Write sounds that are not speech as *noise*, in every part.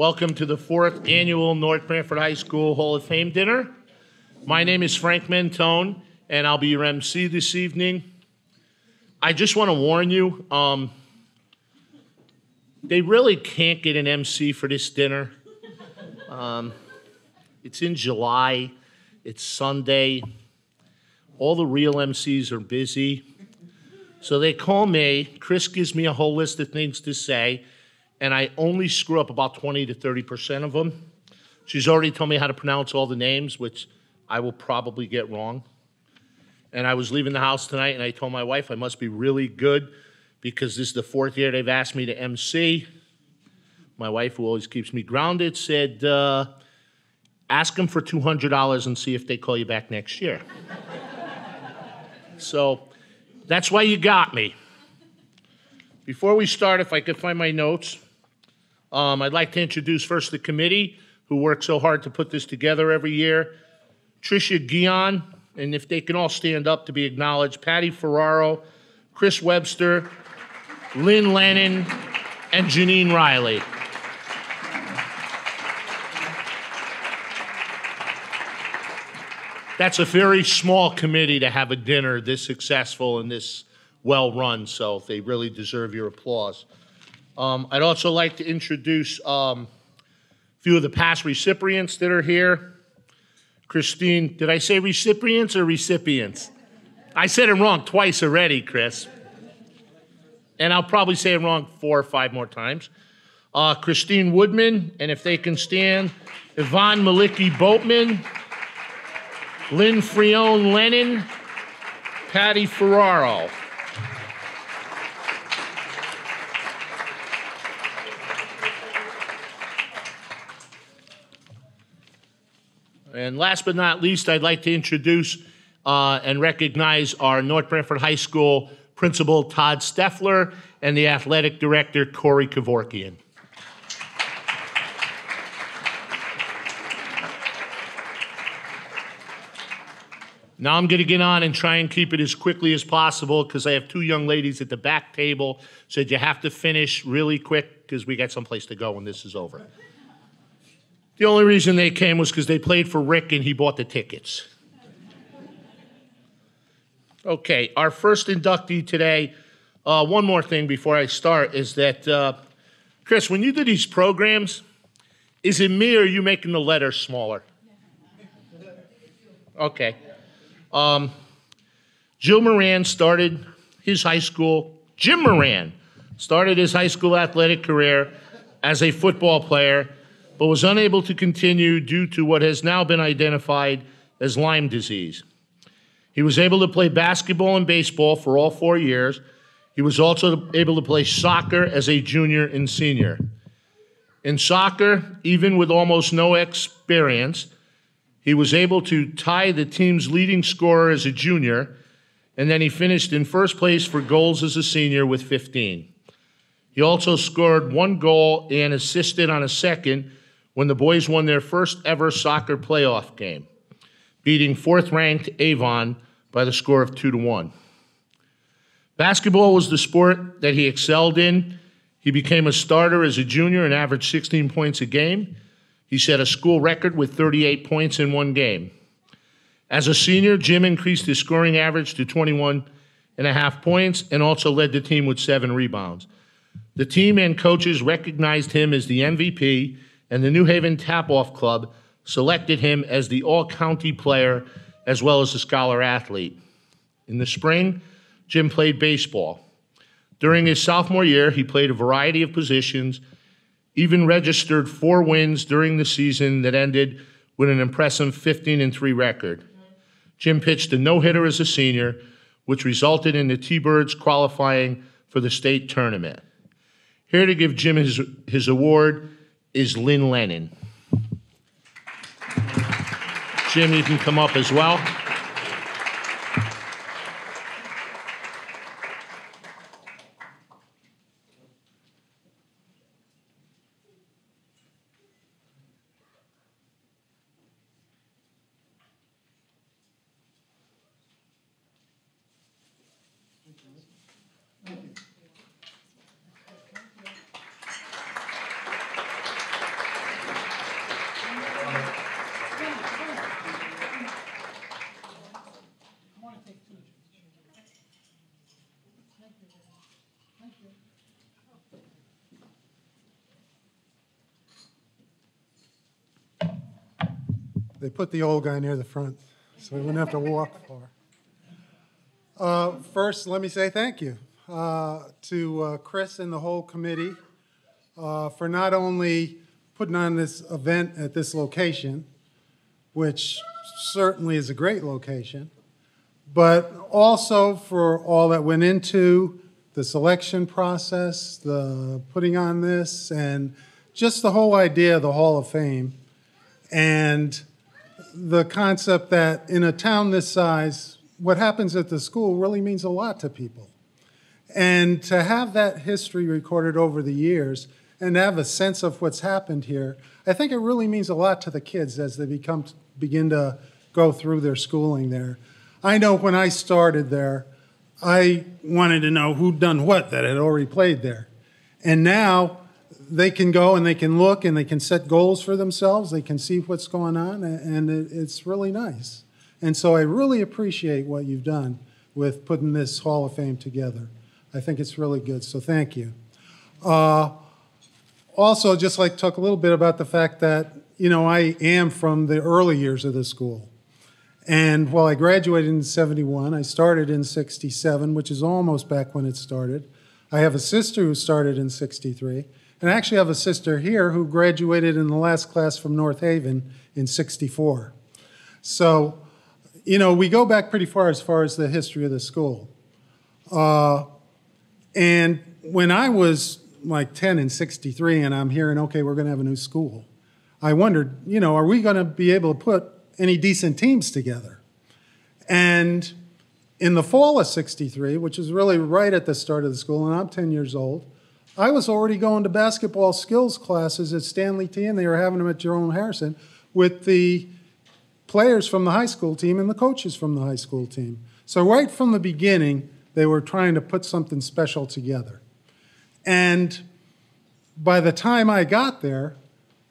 Welcome to the fourth annual North Branford High School Hall of Fame dinner. My name is Frank Mentone, and I'll be your MC this evening. I just want to warn you, um, they really can't get an MC for this dinner. Um, it's in July, it's Sunday. All the real MCs are busy. So they call me. Chris gives me a whole list of things to say, and I only screw up about 20 to 30% of them. She's already told me how to pronounce all the names, which I will probably get wrong. And I was leaving the house tonight, and I told my wife I must be really good because this is the fourth year they've asked me to MC. My wife, who always keeps me grounded, said, uh, ask them for $200 and see if they call you back next year. *laughs* so that's why you got me. Before we start, if I could find my notes, um, I'd like to introduce first the committee who worked so hard to put this together every year. Tricia Guion, and if they can all stand up to be acknowledged, Patty Ferraro, Chris Webster, Lynn Lennon, and Janine Riley. That's a very small committee to have a dinner this successful and this well-run, so they really deserve your applause. Um, I'd also like to introduce um, a few of the past recipients that are here. Christine, did I say recipients or recipients? I said it wrong twice already, Chris. And I'll probably say it wrong four or five more times. Uh, Christine Woodman, and if they can stand, Yvonne Malicki Boatman, Lynn Frione Lennon, Patty Ferraro. And last but not least, I'd like to introduce uh, and recognize our North Branford High School principal, Todd Steffler, and the athletic director, Corey Kevorkian. Now I'm going to get on and try and keep it as quickly as possible because I have two young ladies at the back table. Said you have to finish really quick because we got someplace to go when this is over. The only reason they came was because they played for Rick and he bought the tickets. Okay, our first inductee today. Uh, one more thing before I start is that, uh, Chris, when you do these programs, is it me or are you making the letters smaller? Okay. Um, Jill Moran started his high school, Jim Moran started his high school athletic career as a football player, but was unable to continue due to what has now been identified as Lyme disease. He was able to play basketball and baseball for all four years. He was also able to play soccer as a junior and senior. In soccer, even with almost no experience, he was able to tie the team's leading scorer as a junior, and then he finished in first place for goals as a senior with 15. He also scored one goal and assisted on a second when the boys won their first ever soccer playoff game, beating fourth ranked Avon by the score of 2 to 1. Basketball was the sport that he excelled in. He became a starter as a junior and averaged 16 points a game. He set a school record with 38 points in one game. As a senior, Jim increased his scoring average to 21 and a half points and also led the team with seven rebounds. The team and coaches recognized him as the MVP, and the New Haven Tap Off Club selected him as the all county player as well as a scholar athlete. In the spring, Jim played baseball. During his sophomore year, he played a variety of positions even registered four wins during the season that ended with an impressive 15 and 3 record. Jim pitched a no hitter as a senior, which resulted in the T Birds qualifying for the state tournament. Here to give Jim his, his award is Lynn Lennon. Jim, you can come up as well. They put the old guy near the front so he wouldn't have to walk far. Uh, first, let me say thank you uh, to uh, Chris and the whole committee uh, for not only putting on this event at this location, which certainly is a great location, but also for all that went into the selection process, the putting on this, and just the whole idea of the Hall of Fame. And the concept that in a town this size, what happens at the school really means a lot to people. And to have that history recorded over the years and have a sense of what's happened here, I think it really means a lot to the kids as they become begin to go through their schooling there. I know when I started there, I wanted to know who'd done what that had already played there. And now they can go and they can look and they can set goals for themselves. They can see what's going on, and it's really nice. And so I really appreciate what you've done with putting this Hall of Fame together. I think it's really good, so thank you. Uh, also, just like talk a little bit about the fact that, you know, I am from the early years of the school. And while I graduated in 71, I started in 67, which is almost back when it started. I have a sister who started in 63. And I actually have a sister here who graduated in the last class from North Haven in 64. So, you know, we go back pretty far as far as the history of the school. Uh, and when I was like 10 in 63 and I'm hearing, okay, we're going to have a new school, I wondered, you know, are we going to be able to put any decent teams together? And in the fall of 63, which is really right at the start of the school, and I'm 10 years old, I was already going to basketball skills classes at Stanley T, and they were having them at Jerome Harrison with the players from the high school team and the coaches from the high school team. So, right from the beginning, they were trying to put something special together. And by the time I got there,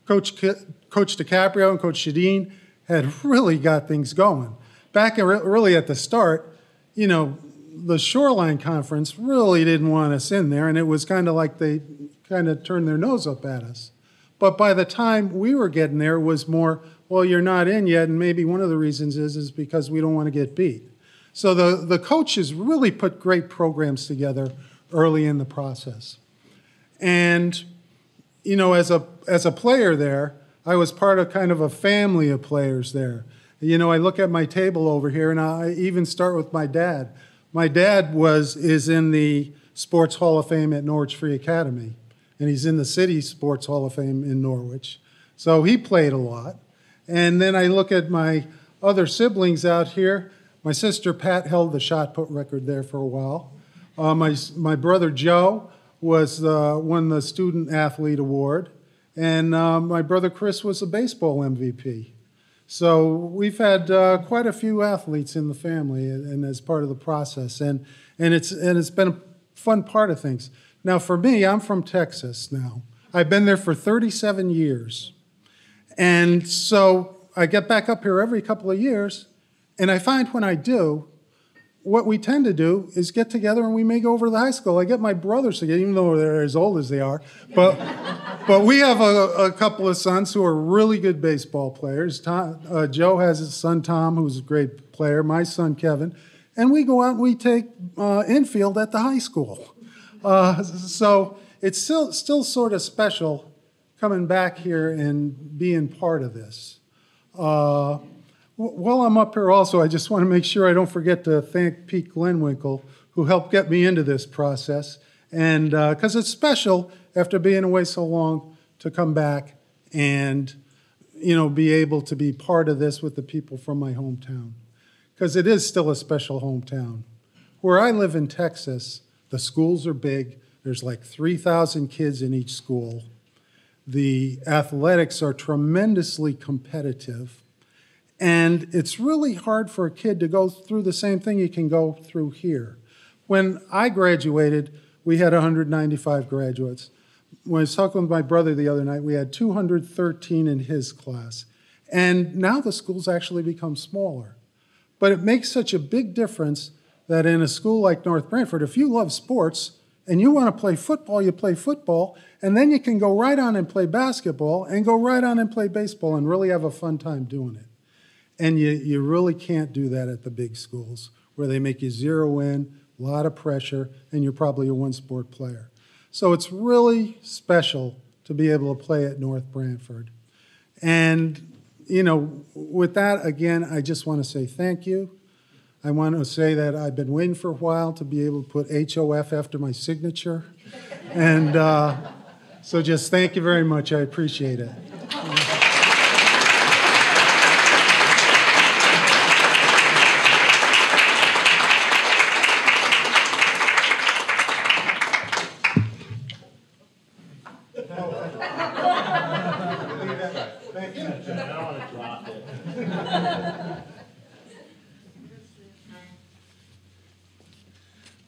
Coach, Coach DiCaprio and Coach Shadeen had really got things going. Back really at the start, you know, the Shoreline Conference really didn't want us in there, and it was kind of like they kind of turned their nose up at us. But by the time we were getting there, it was more, well, you're not in yet, and maybe one of the reasons is is because we don't want to get beat. So the, the coaches really put great programs together early in the process. And, you know, as a as a player there, I was part of kind of a family of players there. You know, I look at my table over here, and I even start with my dad. My dad was is in the Sports Hall of Fame at Norwich Free Academy, and he's in the City Sports Hall of Fame in Norwich. So he played a lot. And then I look at my other siblings out here. My sister Pat held the shot put record there for a while. Uh, my, my brother Joe was uh, won the student athlete award, and uh, my brother Chris was a baseball MVP. So we've had uh, quite a few athletes in the family, and, and, as part of the process, and and it's and it's been a fun part of things. Now, for me, I'm from Texas. Now, I've been there for 37 years, and so I get back up here every couple of years, and I find when I do, what we tend to do is get together and we may go over to the high school. I get my brothers together, even though they're as old as they are. But, *laughs* but we have a, a, couple of sons who are really good baseball players. Tom, uh, Joe has his son Tom, who's a great player, my son Kevin. And we go out and we take uh, infield at the high school. Uh, so it's still, still sort of special coming back here and being part of this. While I'm up here also, I just want to make sure I don't forget to thank Pete Glenwinkle, who helped get me into this process. And because uh, it's special after being away so long to come back and, you know, be able to be part of this with the people from my hometown. Because it is still a special hometown. Where I live in Texas, the schools are big. There's like 3,000 kids in each school. The athletics are tremendously competitive and it's really hard for a kid to go through the same thing you can go through here. When I graduated, we had 195 graduates. When I was talking with my brother the other night, we had 213 in his class. And now the school's actually become smaller. But it makes such a big difference that in a school like North Branford, if you love sports and you want to play football, you play football, and then you can go right on and play basketball and go right on and play baseball and really have a fun time doing it. And you, you really can't do that at the big schools where they make you zero in, a lot of pressure, and you're probably a one sport player. So it's really special to be able to play at North Branford. And, you know, with that, again, I just want to say thank you. I want to say that I've been waiting for a while to be able to put HOF after my signature. And uh, so just thank you very much. I appreciate it.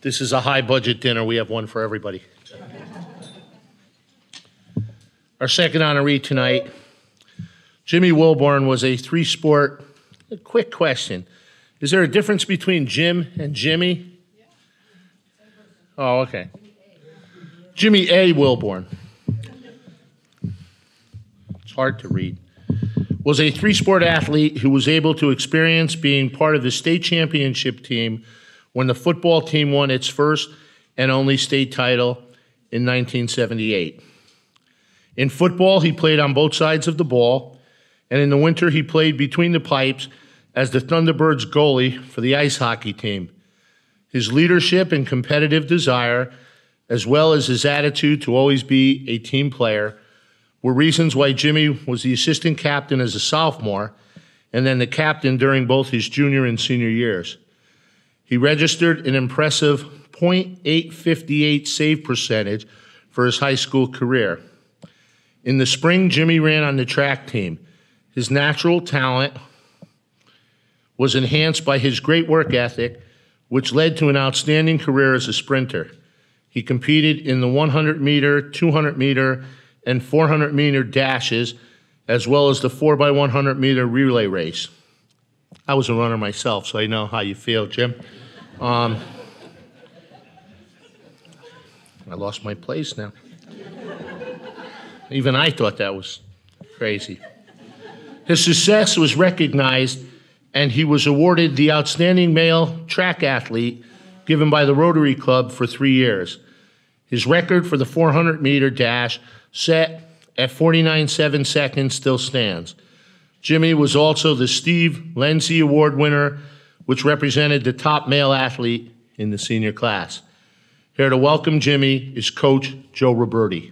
This is a high-budget dinner. We have one for everybody. Our second honoree tonight, Jimmy Wilborn, was a three-sport. A quick question: Is there a difference between Jim and Jimmy? Oh, okay. Jimmy A. Wilborn. It's hard to read. Was a three-sport athlete who was able to experience being part of the state championship team when the football team won its first and only state title in 1978. In football, he played on both sides of the ball, and in the winter, he played between the pipes as the Thunderbirds goalie for the ice hockey team. His leadership and competitive desire, as well as his attitude to always be a team player, were reasons why Jimmy was the assistant captain as a sophomore and then the captain during both his junior and senior years. He registered an impressive .858 save percentage for his high school career. In the spring, Jimmy ran on the track team. His natural talent was enhanced by his great work ethic, which led to an outstanding career as a sprinter. He competed in the 100 meter, 200 meter, and 400 meter dashes, as well as the 4x100 meter relay race. I was a runner myself, so I know how you feel, Jim. Um, I lost my place now. Even I thought that was crazy. His success was recognized, and he was awarded the Outstanding Male Track Athlete given by the Rotary Club for three years. His record for the 400 meter dash, set at 49.7 seconds, still stands. Jimmy was also the Steve Lindsay Award winner, which represented the top male athlete in the senior class. Here to welcome Jimmy is Coach Joe Roberti.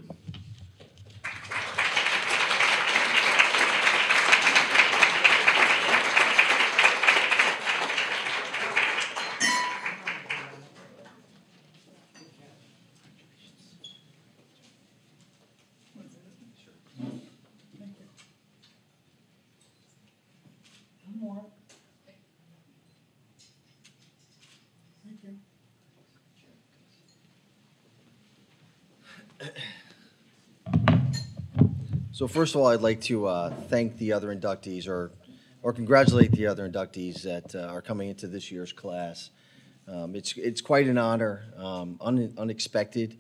So first of all, I'd like to uh, thank the other inductees, or, or congratulate the other inductees that uh, are coming into this year's class. Um, It's, it's quite an honor, um, un- unexpected.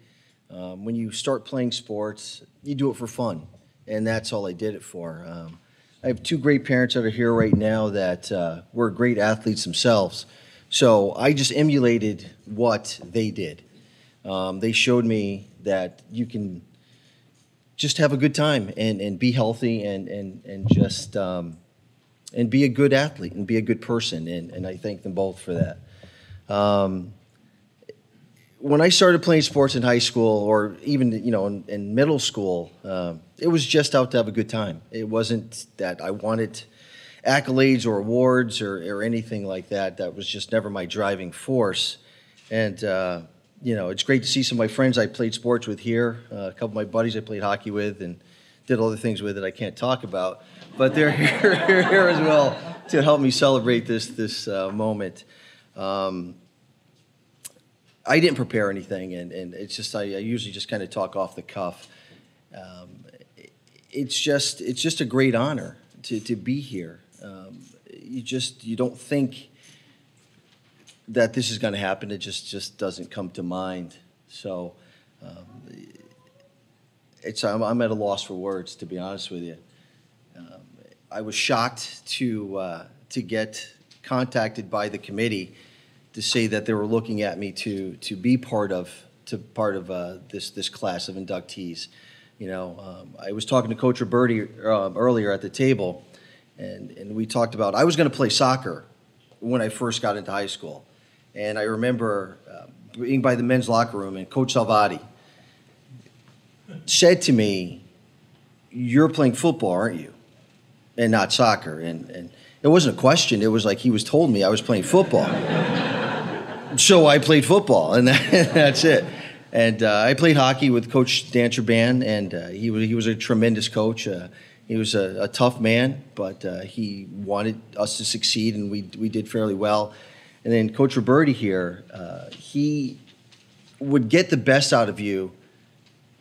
Um, When you start playing sports, you do it for fun, and that's all I did it for. Um, I have two great parents that are here right now that uh, were great athletes themselves, so I just emulated what they did. Um, They showed me that you can just have a good time and, and be healthy and, and, and just um, and be a good athlete and be a good person and, and I thank them both for that. Um, when I started playing sports in high school or even you know in, in middle school, um, it was just out to have a good time. It wasn't that I wanted accolades or awards or, or anything like that. That was just never my driving force. And uh, you know, it's great to see some of my friends I played sports with here. Uh, a couple of my buddies I played hockey with and did other things with that I can't talk about. But they're *laughs* here, here, here as well to help me celebrate this this uh, moment. Um, I didn't prepare anything, and, and it's just I, I usually just kind of talk off the cuff. Um, it's just it's just a great honor to, to be here. Um, you just you don't think that this is going to happen. It just just doesn't come to mind. So um, it's I'm, I'm at a loss for words to be honest with you. Um, I was shocked to uh, to get contacted by the committee to say that they were looking at me to, to be part of, to part of uh, this, this class of inductees. You know, um, I was talking to Coach Roberti um, earlier at the table, and, and we talked about, I was going to play soccer when I first got into high school. And I remember uh, being by the men's locker room, and Coach Salvati said to me, You're playing football, aren't you? And not soccer. And, and it wasn't a question, it was like he was told me I was playing football. *laughs* so I played football, and *laughs* that's it. And uh, I played hockey with Coach Dan Traban, and uh, he, was, he was a tremendous coach. Uh, he was a, a, tough man, but uh, he wanted us to succeed, and we, we did fairly well. And then Coach Roberti here, uh, he would get the best out of you,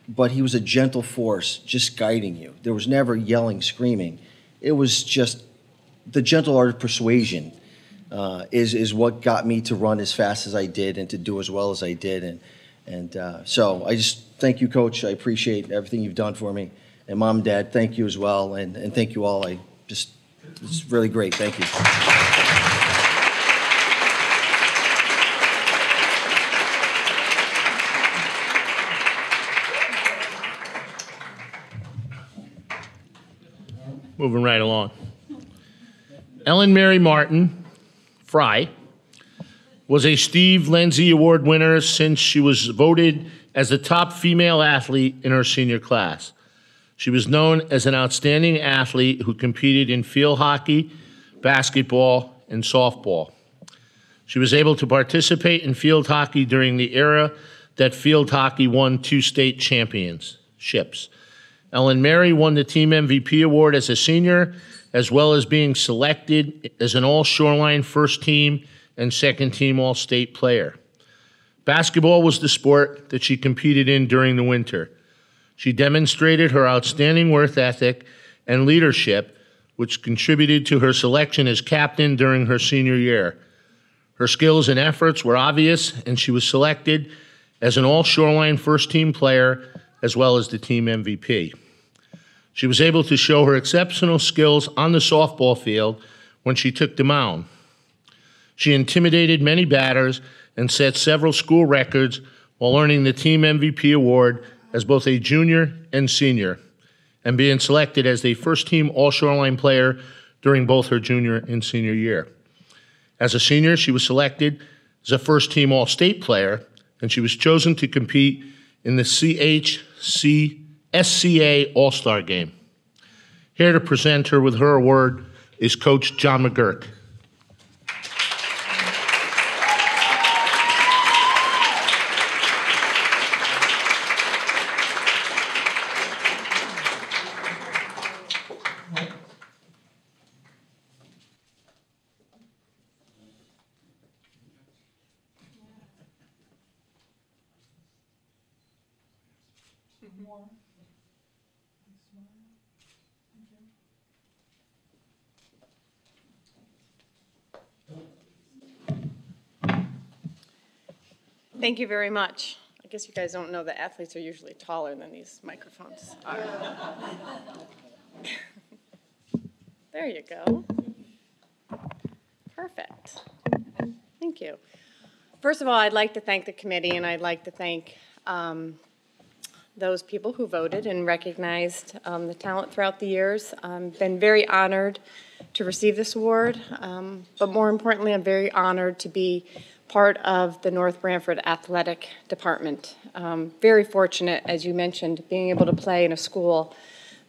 but he was a gentle force, just guiding you. There was never yelling, screaming. It was just the gentle art of persuasion uh, is is what got me to run as fast as I did and to do as well as I did. And and uh, so I just thank you, Coach. I appreciate everything you've done for me. And Mom and Dad, thank you as well. And and thank you all. I just it's really great. Thank you. Moving right along. Ellen Mary Martin Fry was a Steve Lindsay Award winner since she was voted as the top female athlete in her senior class. She was known as an outstanding athlete who competed in field hockey, basketball, and softball. She was able to participate in field hockey during the era that field hockey won two state championships. Ellen Mary won the Team MVP award as a senior, as well as being selected as an All Shoreline first team and second team All State player. Basketball was the sport that she competed in during the winter. She demonstrated her outstanding work ethic and leadership, which contributed to her selection as captain during her senior year. Her skills and efforts were obvious, and she was selected as an All Shoreline first team player as well as the team MVP. She was able to show her exceptional skills on the softball field when she took the mound. She intimidated many batters and set several school records while earning the Team MVP award as both a junior and senior, and being selected as the first team All Shoreline player during both her junior and senior year. As a senior, she was selected as a first team All State player, and she was chosen to compete in the CHC SCA All Star Game. Here to present her with her award is Coach John McGurk. Thank you very much. I guess you guys don't know that athletes are usually taller than these microphones are. *coughs* there you go. Perfect. Thank you. First of all, I'd like to thank the committee and I'd like to thank um, those people who voted and recognized um, the talent throughout the years. I've been very honored to receive this award, um, but more importantly, I'm very honored to be part of the North Branford Athletic Department. Um, very fortunate, as you mentioned, being able to play in a school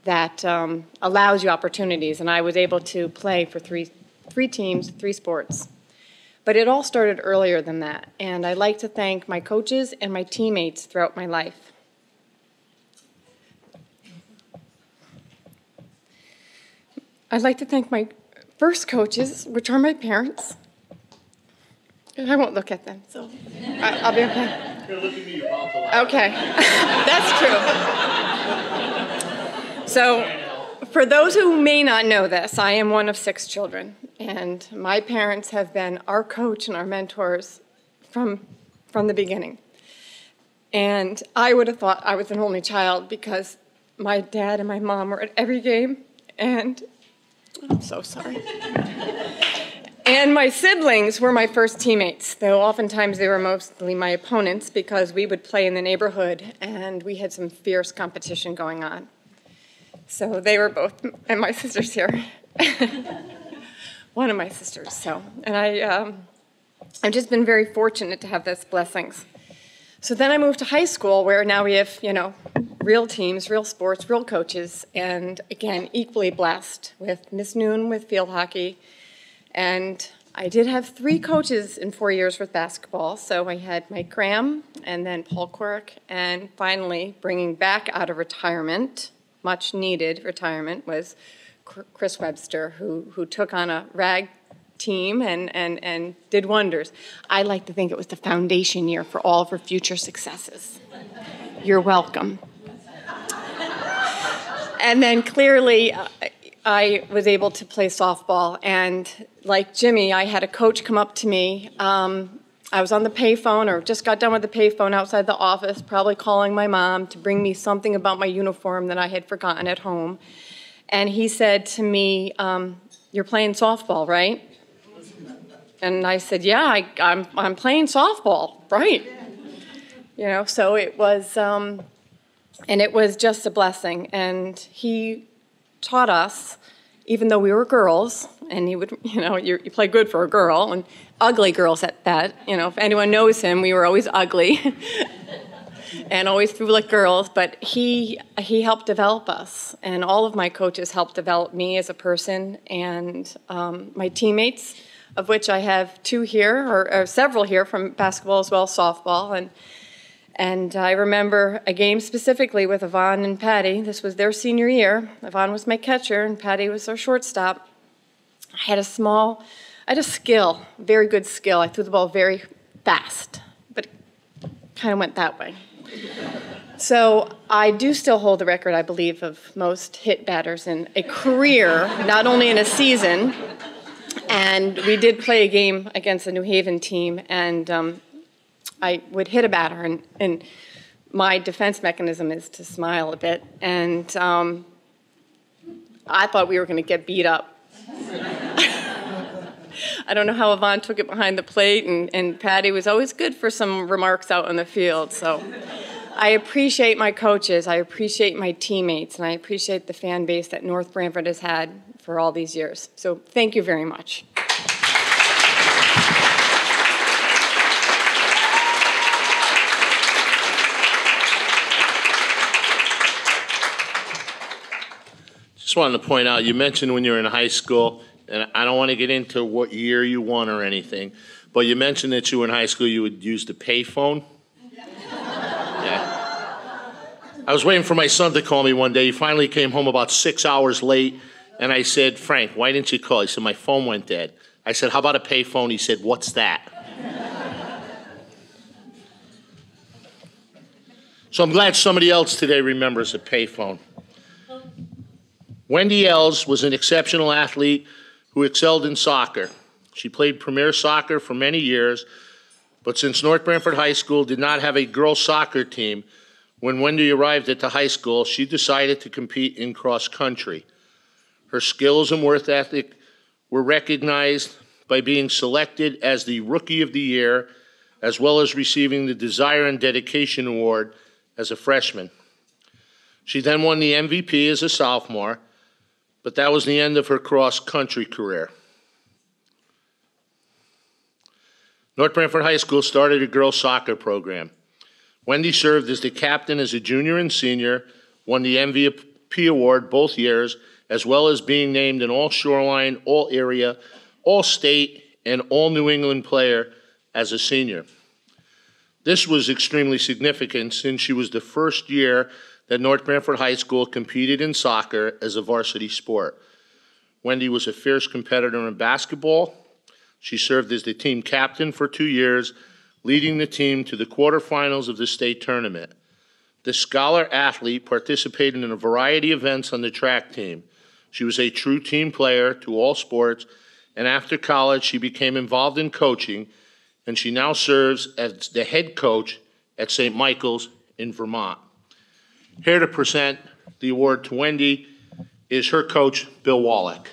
that um, allows you opportunities, and I was able to play for three, three teams, three sports. But it all started earlier than that, and I'd like to thank my coaches and my teammates throughout my life. I'd like to thank my first coaches, which are my parents. I won't look at them, so I, will be okay. Okay, *laughs* that's true. So, for those who may not know this, I am one of six children, and my parents have been our coach and our mentors from, from the beginning. And I would have thought I was an only child because my dad and my mom were at every game, and I'm so sorry. *laughs* And my siblings were my first teammates, though oftentimes they were mostly my opponents because we would play in the neighborhood and we had some fierce competition going on. So they were both, and my sister's here. One of my sisters. So, and I, um, I've just been very fortunate to have those blessings. So then I moved to high school where now we have, you know, real teams, real sports, real coaches, and again, equally blessed with Miss Noon with field hockey. And I did have three coaches in four years with basketball. So I had Mike Graham and then Paul Quirk, and finally, bringing back out of retirement, much needed retirement, was Chris Webster, who, who took on a rag team and, and, and did wonders. I like to think it was the foundation year for all of her future successes. You're welcome. And then clearly, uh, I was able to play softball. And like Jimmy, I had a coach come up to me. Um, I was on the payphone or just got done with the payphone outside the office, probably calling my mom to bring me something about my uniform that I had forgotten at home. And he said to me, um, You're playing softball, right? And I said, Yeah, I, am I'm, I'm playing softball, right? You know, so it was, um, and it was just a blessing. And he taught us, even though we were girls, and he would, you know, you, you play good for a girl, and ugly girls at that. You know, if anyone knows him, we were always ugly. *laughs* and always threw like girls, but he he helped develop us, and all of my coaches helped develop me as a person, and um, my teammates of which I have two here, or, or, several here from basketball as well, softball. And, and I remember a game specifically with Yvonne and Patty. This was their senior year. Yvonne was my catcher, and Patty was our shortstop. I had a small, I had a skill, very good skill. I threw the ball very fast, but it kind of went that way. So I do still hold the record, I believe, of most hit batters in a career, not only in a season. And we did play a game against the New Haven team, and um, I would hit a batter, and, and, my defense mechanism is to smile a bit. And um, I thought we were going to get beat up. *laughs* I don't know how Yvonne took it behind the plate, and, and Patty was always good for some remarks out on the field. So I appreciate my coaches, I appreciate my teammates, and I appreciate the fan base that North Branford has had for all these years. So thank you very much. Just wanted to point out, you mentioned when you were in high school, and I don't want to get into what year you won or anything, but you mentioned that you were in high school, you would use the payphone. *laughs* Yeah. I was waiting for my son to call me one day. He finally came home about six hours late and I said, Frank, why didn't you call? He said, my phone went dead. I said, how about a payphone? He said, what's that? so I'm glad somebody else today remembers a payphone. Wendy Els was an exceptional athlete who excelled in soccer. She played premier soccer for many years, but since North Branford High School did not have a girls soccer team, when Wendy arrived at the high school, she decided to compete in cross country. Her skills and worth ethic were recognized by being selected as the Rookie of the Year, as well as receiving the Desire and Dedication Award as a freshman. She then won the MVP as a sophomore, but that was the end of her cross country career. North Branford High School started a girls soccer program. Wendy served as the captain as a junior and senior, won the MVP award both years, as well as being named an all shoreline, all area, all state, and all New England player as a senior. This was extremely significant since she was the first year that North Branford High School competed in soccer as a varsity sport. Wendy was a fierce competitor in basketball. She served as the team captain for two years, leading the team to the quarterfinals of the state tournament. The scholar athlete participated in a variety of events on the track team. She was a true team player to all sports, and after college, she became involved in coaching, and she now serves as the head coach at St. Michael's in Vermont. Here to present the award to Wendy is her coach, Bill Wallach.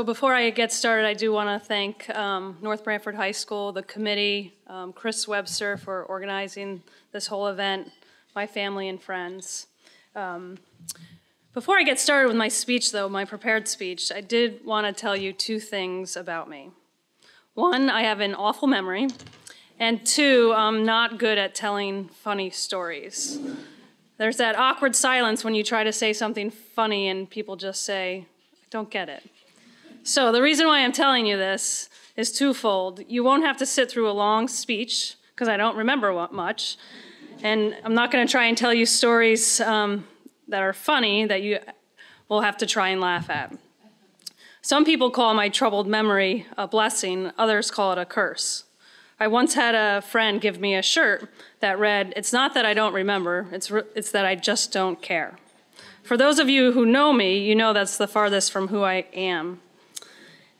So before I get started, I do want to thank um, North Branford High School, the committee, um, Chris Webster for organizing this whole event, my family and friends. Um, Before I get started with my speech, though, my prepared speech, I did want to tell you two things about me. One, I have an awful memory, and two, I'm not good at telling funny stories. There's that awkward silence when you try to say something funny and people just say, I don't get it. So, the reason why I'm telling you this is twofold. You won't have to sit through a long speech, because I don't remember what much. And I'm not going to try and tell you stories um, that are funny that you will have to try and laugh at. Some people call my troubled memory a blessing, others call it a curse. I once had a friend give me a shirt that read, It's not that I don't remember, it's, re- it's that I just don't care. For those of you who know me, you know that's the farthest from who I am.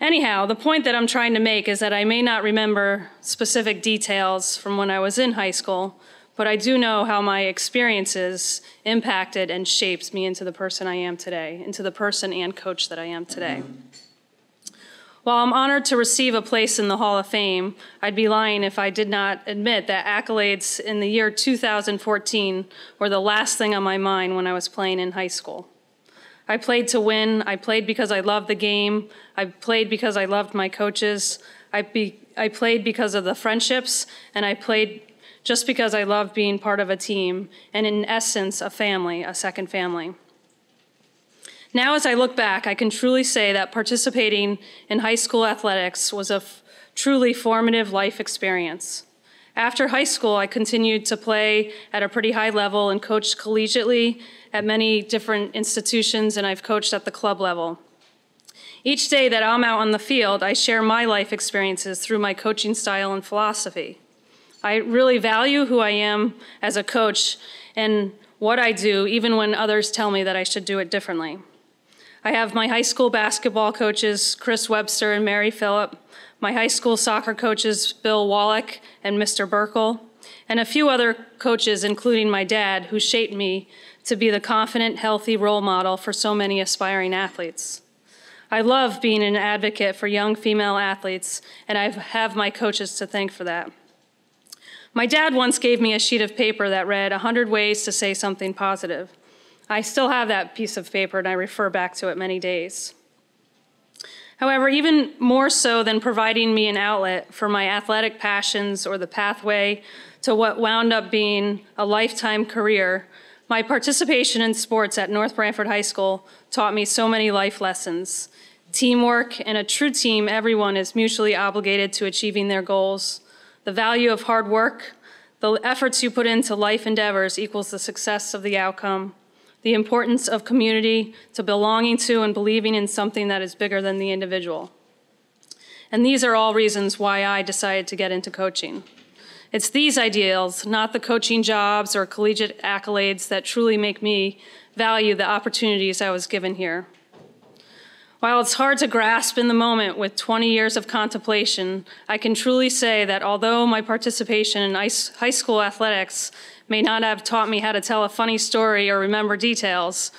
Anyhow, the point that I'm trying to make is that I may not remember specific details from when I was in high school, but I do know how my experiences impacted and shaped me into the person I am today, into the person and coach that I am today. While I'm honored to receive a place in the Hall of Fame, I'd be lying if I did not admit that accolades in the year 2014 were the last thing on my mind when I was playing in high school. I played to win. I played because I loved the game. I played because I loved my coaches. I, be, I played because of the friendships, and I played just because I loved being part of a team, and in essence, a family, a second family. Now, as I look back, I can truly say that participating in high school athletics was a truly formative life experience. After high school, I continued to play at a pretty high level and coached collegiately at many different institutions, and I've coached at the club level. Each day that I'm out on the field, I share my life experiences through my coaching style and philosophy. I really value who I am as a coach and what I do, even when others tell me that I should do it differently. I have my high school basketball coaches, Chris Webster and Mary Phillip, my high school soccer coaches, Bill Wallach and Mr. Burkle, and a few other coaches, including my dad, who shaped me to be the confident, healthy role model for so many aspiring athletes. I love being an advocate for young female athletes, and I have my coaches to thank for that. My dad once gave me a sheet of paper that read 100 ways to say something positive. I still have that piece of paper and I refer back to it many days. However, even more so than providing me an outlet for my athletic passions or the pathway to what wound up being a lifetime career, my participation in sports at North Branford High School taught me so many life lessons. Teamwork and a true team, everyone is mutually obligated to achieving their goals. The value of hard work, the efforts you put into life endeavors equals the success of the outcome the importance of community, to belonging to and believing in something that is bigger than the individual. And these are all reasons why I decided to get into coaching. It's these ideals, not the coaching jobs or collegiate accolades, that truly make me value the opportunities I was given here. While it's hard to grasp in the moment with 20 years of contemplation, I can truly say that although my participation in high school athletics may not have taught me how to tell a funny story or remember details,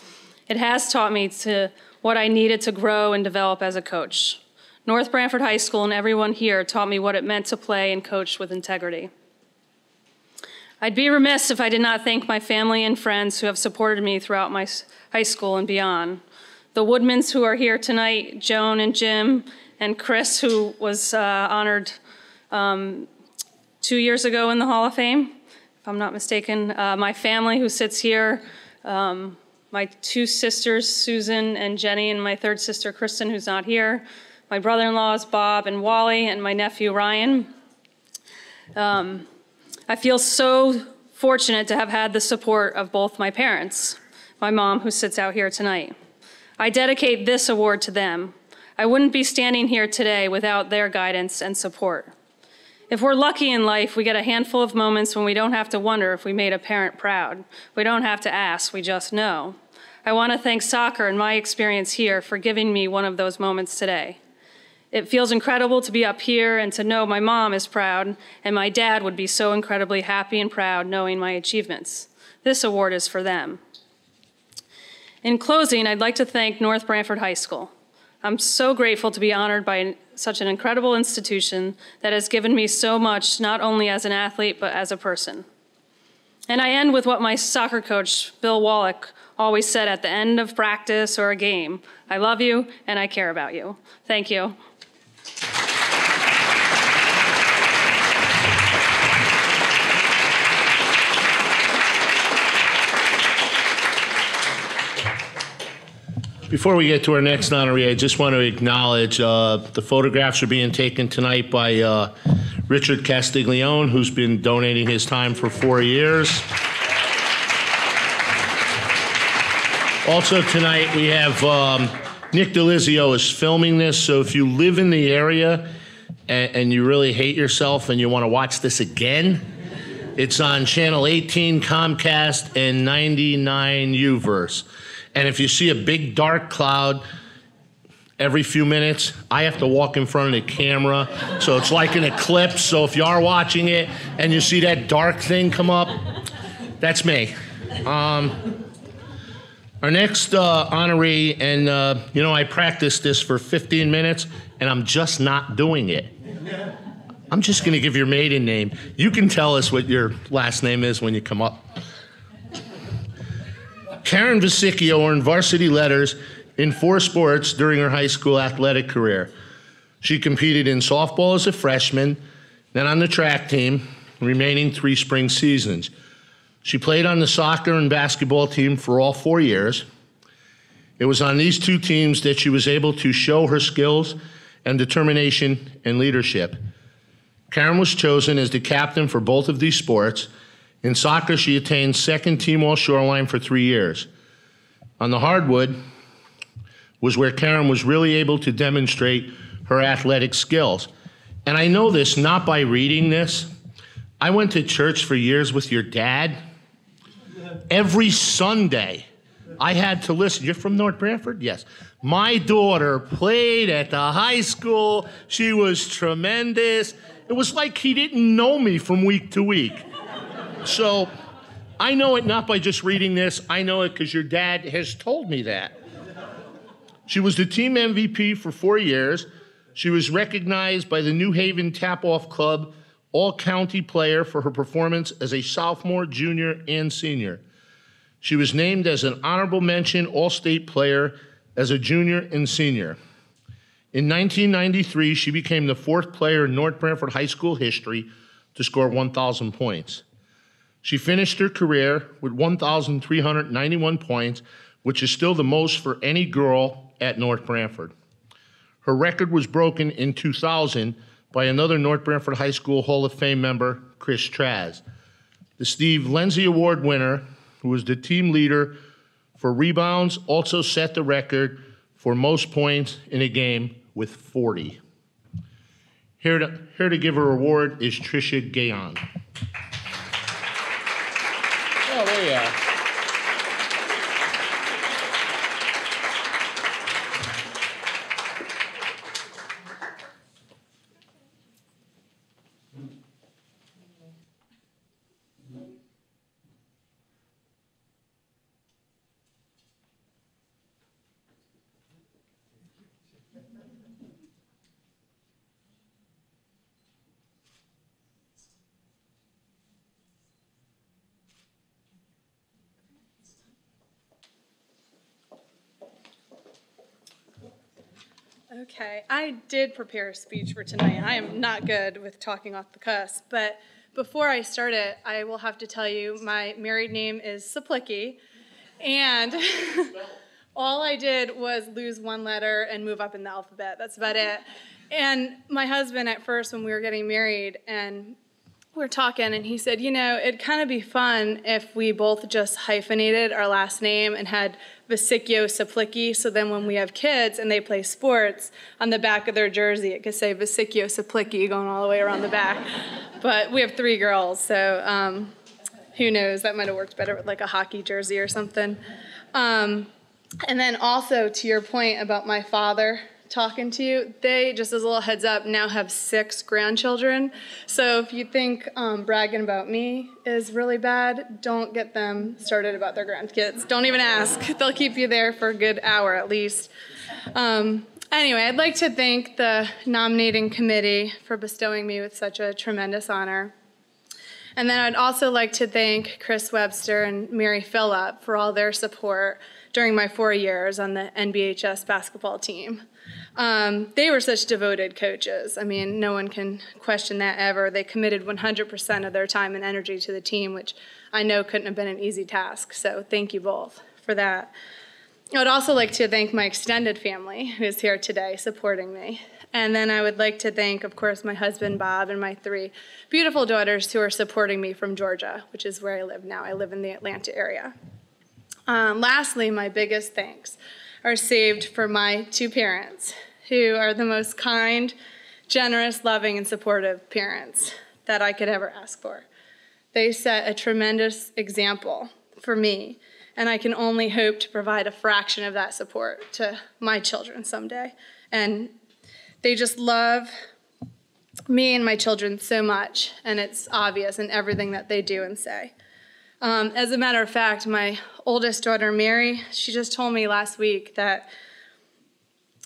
it has taught me to what I needed to grow and develop as a coach. North Branford High School and everyone here taught me what it meant to play and coach with integrity. I'd be remiss if I did not thank my family and friends who have supported me throughout my high school and beyond. The Woodmans who are here tonight, Joan and Jim, and Chris, who was uh, honored um, two years ago in the Hall of Fame if I'm not mistaken. Uh, my family who sits here, um, my two sisters, Susan and Jenny, and my third sister, Kristen, who's not here. My brother in laws, Bob and Wally, and my nephew, Ryan. Um, I feel so fortunate to have had the support of both my parents, my mom, who sits out here tonight. I dedicate this award to them. I wouldn't be standing here today without their guidance and support. If we're lucky in life, we get a handful of moments when we don't have to wonder if we made a parent proud. We don't have to ask, we just know. I want to thank soccer and my experience here for giving me one of those moments today. It feels incredible to be up here and to know my mom is proud, and my dad would be so incredibly happy and proud knowing my achievements. This award is for them. In closing, I'd like to thank North Branford High School. I'm so grateful to be honored by such an incredible institution that has given me so much, not only as an athlete, but as a person. And I end with what my soccer coach, Bill Wallach, always said at the end of practice or a game I love you and I care about you. Thank you. Before we get to our next honoree, I just want to acknowledge uh, the photographs are being taken tonight by uh, Richard Castiglione, who's been donating his time for four years. Also tonight, we have um, Nick Delizio is filming this, so if you live in the area and, and you really hate yourself and you want to watch this again, it's on channel 18 Comcast and 99 Uverse. And if you see a big dark cloud every few minutes, I have to walk in front of the camera. So it's like an eclipse. So if you are watching it and you see that dark thing come up, that's me. Um, our next uh, honoree, and uh, you know, I practiced this for 15 minutes and I'm just not doing it. I'm just going to give your maiden name. You can tell us what your last name is when you come up. Karen Vasicchio earned varsity letters in four sports during her high school athletic career. She competed in softball as a freshman, then on the track team, remaining three spring seasons. She played on the soccer and basketball team for all four years. It was on these two teams that she was able to show her skills and determination and leadership. Karen was chosen as the captain for both of these sports in soccer, she attained second team all shoreline for three years. On the hardwood was where Karen was really able to demonstrate her athletic skills. And I know this not by reading this. I went to church for years with your dad. Every Sunday, I had to listen. You're from North Branford? Yes. My daughter played at the high school. She was tremendous. It was like he didn't know me from week to week. So I know it not by just reading this, I know it because your dad has told me that. She was the team MVP for four years. She was recognized by the New Haven Tap Off Club All County Player for her performance as a sophomore, junior, and senior. She was named as an honorable mention All State player as a junior and senior. In 1993, she became the fourth player in North Branford High School history to score 1,000 points. She finished her career with 1,391 points, which is still the most for any girl at North Branford. Her record was broken in 2000 by another North Branford High School Hall of Fame member, Chris Traz. The Steve Lenzi Award winner, who was the team leader for rebounds, also set the record for most points in a game with 40. Here to, here to give her award is Tricia Gayon. Oh, there you are. Okay, I did prepare a speech for tonight. I am not good with talking off the cuff, but before I start it, I will have to tell you my married name is Saplicki, and *laughs* all I did was lose one letter and move up in the alphabet. That's about it. And my husband, at first, when we were getting married, and we are talking, and he said, you know, it'd kind of be fun if we both just hyphenated our last name and had Vasicchio Saplicki. So then when we have kids and they play sports, on the back of their jersey, it could say Vasicchio Saplicki going all the way around the back. but we have three girls, so um, who knows? That might have worked better with like a hockey jersey or something. Um, and then also to your point about my father talking to you, they, just as a little heads up, now have six grandchildren. So if you think um, bragging about me is really bad, don't get them started about their grandkids. Don't even ask. *laughs* They'll keep you there for a good hour at least. Um, anyway, I'd like to thank the nominating committee for bestowing me with such a tremendous honor. And then I'd also like to thank Chris Webster and Mary Phillip for all their support during my four years on the NBHS basketball team. Um, they were such devoted coaches. I mean, no one can question that ever. They committed 100% of their time and energy to the team, which I know couldn't have been an easy task. So thank you both for that. I would also like to thank my extended family who is here today supporting me. And then I would like to thank, of course, my husband Bob and my three beautiful daughters who are supporting me from Georgia, which is where I live now. I live in the Atlanta area. Um, lastly, my biggest thanks are saved for my two parents, who are the most kind, generous, loving, and supportive parents that I could ever ask for. They set a tremendous example for me, and I can only hope to provide a fraction of that support to my children someday. And they just love me and my children so much, and it's obvious in everything that they do and say. Um, as a matter of fact, my oldest daughter, Mary, she just told me last week that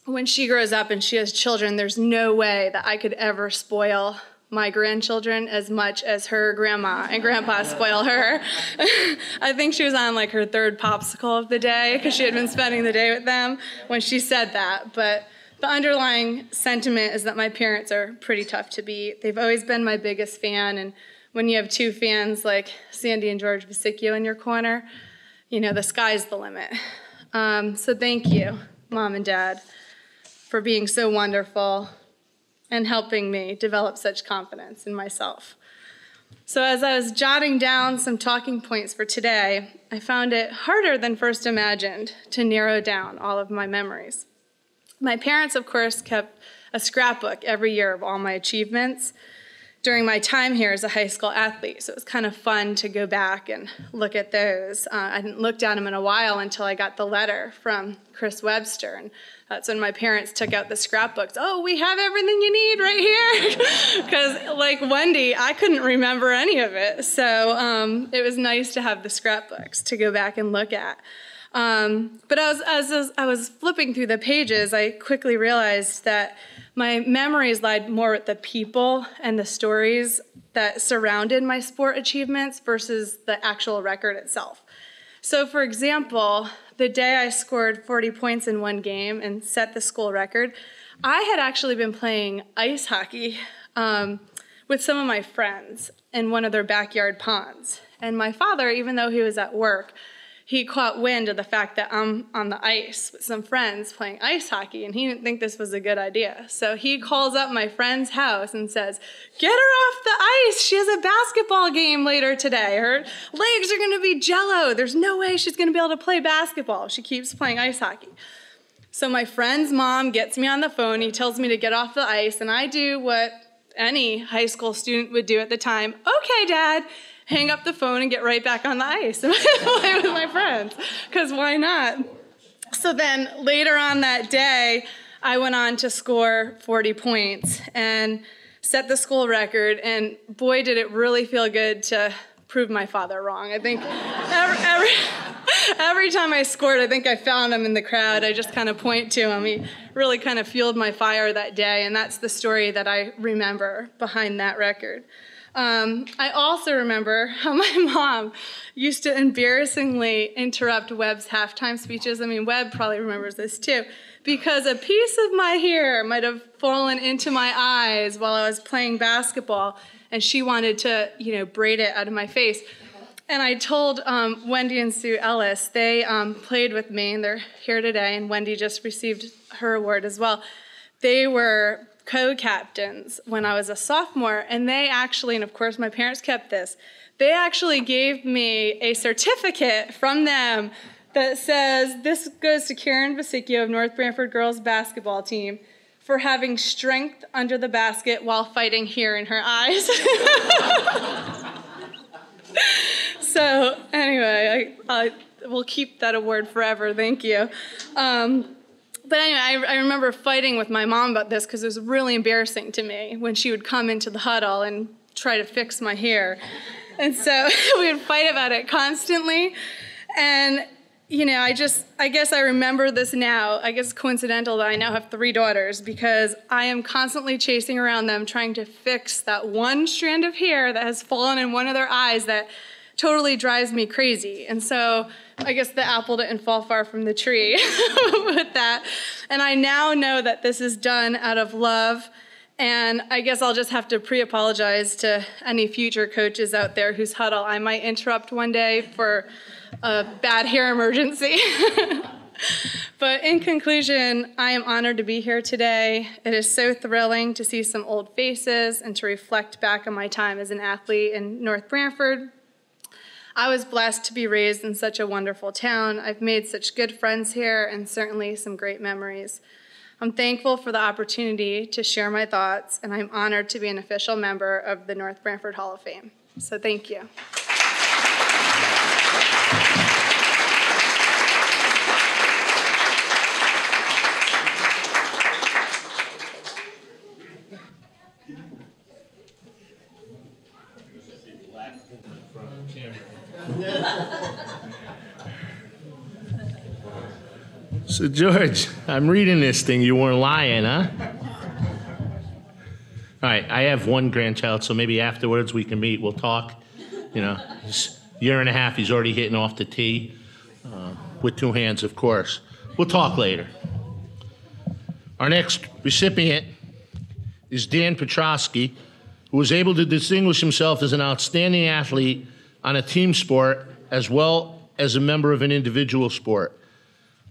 when she grows up and she has children, there's no way that I could ever spoil my grandchildren as much as her grandma and grandpa *laughs* spoil her. *laughs* I think she was on like her third popsicle of the day because she had been spending the day with them when she said that. But the underlying sentiment is that my parents are pretty tough to beat. They've always been my biggest fan, and when you have two fans like Sandy and George Vasicchio in your corner, you know, the sky's the limit. Um, so thank you, Mom and Dad, for being so wonderful and helping me develop such confidence in myself. So, as I was jotting down some talking points for today, I found it harder than first imagined to narrow down all of my memories. My parents, of course, kept a scrapbook every year of all my achievements, during my time here as a high school athlete. So it was kind of fun to go back and look at those. Uh, I hadn't looked at them in a while until I got the letter from Chris Webster. And that's when my parents took out the scrapbooks. Oh, we have everything you need right here. *laughs* Because, like Wendy, I couldn't remember any of it. So um, it was nice to have the scrapbooks to go back and look at. Um, but as, as I was flipping through the pages, I quickly realized that my memories lied more with the people and the stories that surrounded my sport achievements versus the actual record itself. So, for example, the day I scored 40 points in one game and set the school record, I had actually been playing ice hockey um, with some of my friends in one of their backyard ponds. And my father, even though he was at work, he caught wind of the fact that I'm on the ice with some friends playing ice hockey, and he didn't think this was a good idea. So he calls up my friend's house and says, Get her off the ice. She has a basketball game later today. Her legs are going to be jello. There's no way she's going to be able to play basketball. She keeps playing ice hockey. So my friend's mom gets me on the phone. He tells me to get off the ice, and I do what any high school student would do at the time. Okay, dad hang up the phone and get right back on the ice *laughs* and play with my friends. Because why not? So then later on that day, I went on to score 40 points and set the school record. And boy, did it really feel good to prove my father wrong. I think every, every, every time I scored, I think I found him in the crowd. I just kind of point to him. He really kind of fueled my fire that day. And that's the story that I remember behind that record. Um, I also remember how my *laughs* mom used to embarrassingly interrupt Webb's halftime speeches. I mean, Webb probably remembers this too, because a piece of my hair might have fallen into my eyes while I was playing basketball, and she wanted to, you know, braid it out of my face. And I told um, Wendy and Sue Ellis, they um, played with me, and they're here today, and Wendy just received her award as well. They were co captains when I was a sophomore, and they actually, and of course my parents kept this, they actually gave me a certificate from them that says this goes to Karen Vasicchio of North Branford girls basketball team for having strength under the basket while fighting here in her eyes. *laughs* so anyway, I, I we'll keep that award forever. Thank you. Um, but anyway, I, I, remember fighting with my mom about this because it was really embarrassing to me when she would come into the huddle and try to fix my hair. And so *laughs* we would fight about it constantly. And, you know, I just, I guess I remember this now. I guess it's coincidental that I now have three daughters because I am constantly chasing around them trying to fix that one strand of hair that has fallen in one of their eyes that totally drives me crazy. And so I guess the apple didn't fall far from the tree *laughs* with that. And I now know that this is done out of love. And I guess I'll just have to pre apologize to any future coaches out there whose huddle I might interrupt one day for a bad hair emergency. *laughs* but in conclusion, I am honored to be here today. It is so thrilling to see some old faces and to reflect back on my time as an athlete in North Branford I was blessed to be raised in such a wonderful town. I've made such good friends here and certainly some great memories. I'm thankful for the opportunity to share my thoughts, and I'm honored to be an official member of the North Branford Hall of Fame. So thank you. *laughs* So, George, I'm reading this thing. You weren't lying, huh? All right, I have one grandchild, so maybe afterwards we can meet. We'll talk. You know, year and a half, he's already hitting off the tee uh, with two hands, of course. We'll talk later. Our next recipient is Dan Petrosky, who was able to distinguish himself as an outstanding athlete on a team sport as well as a member of an individual sport.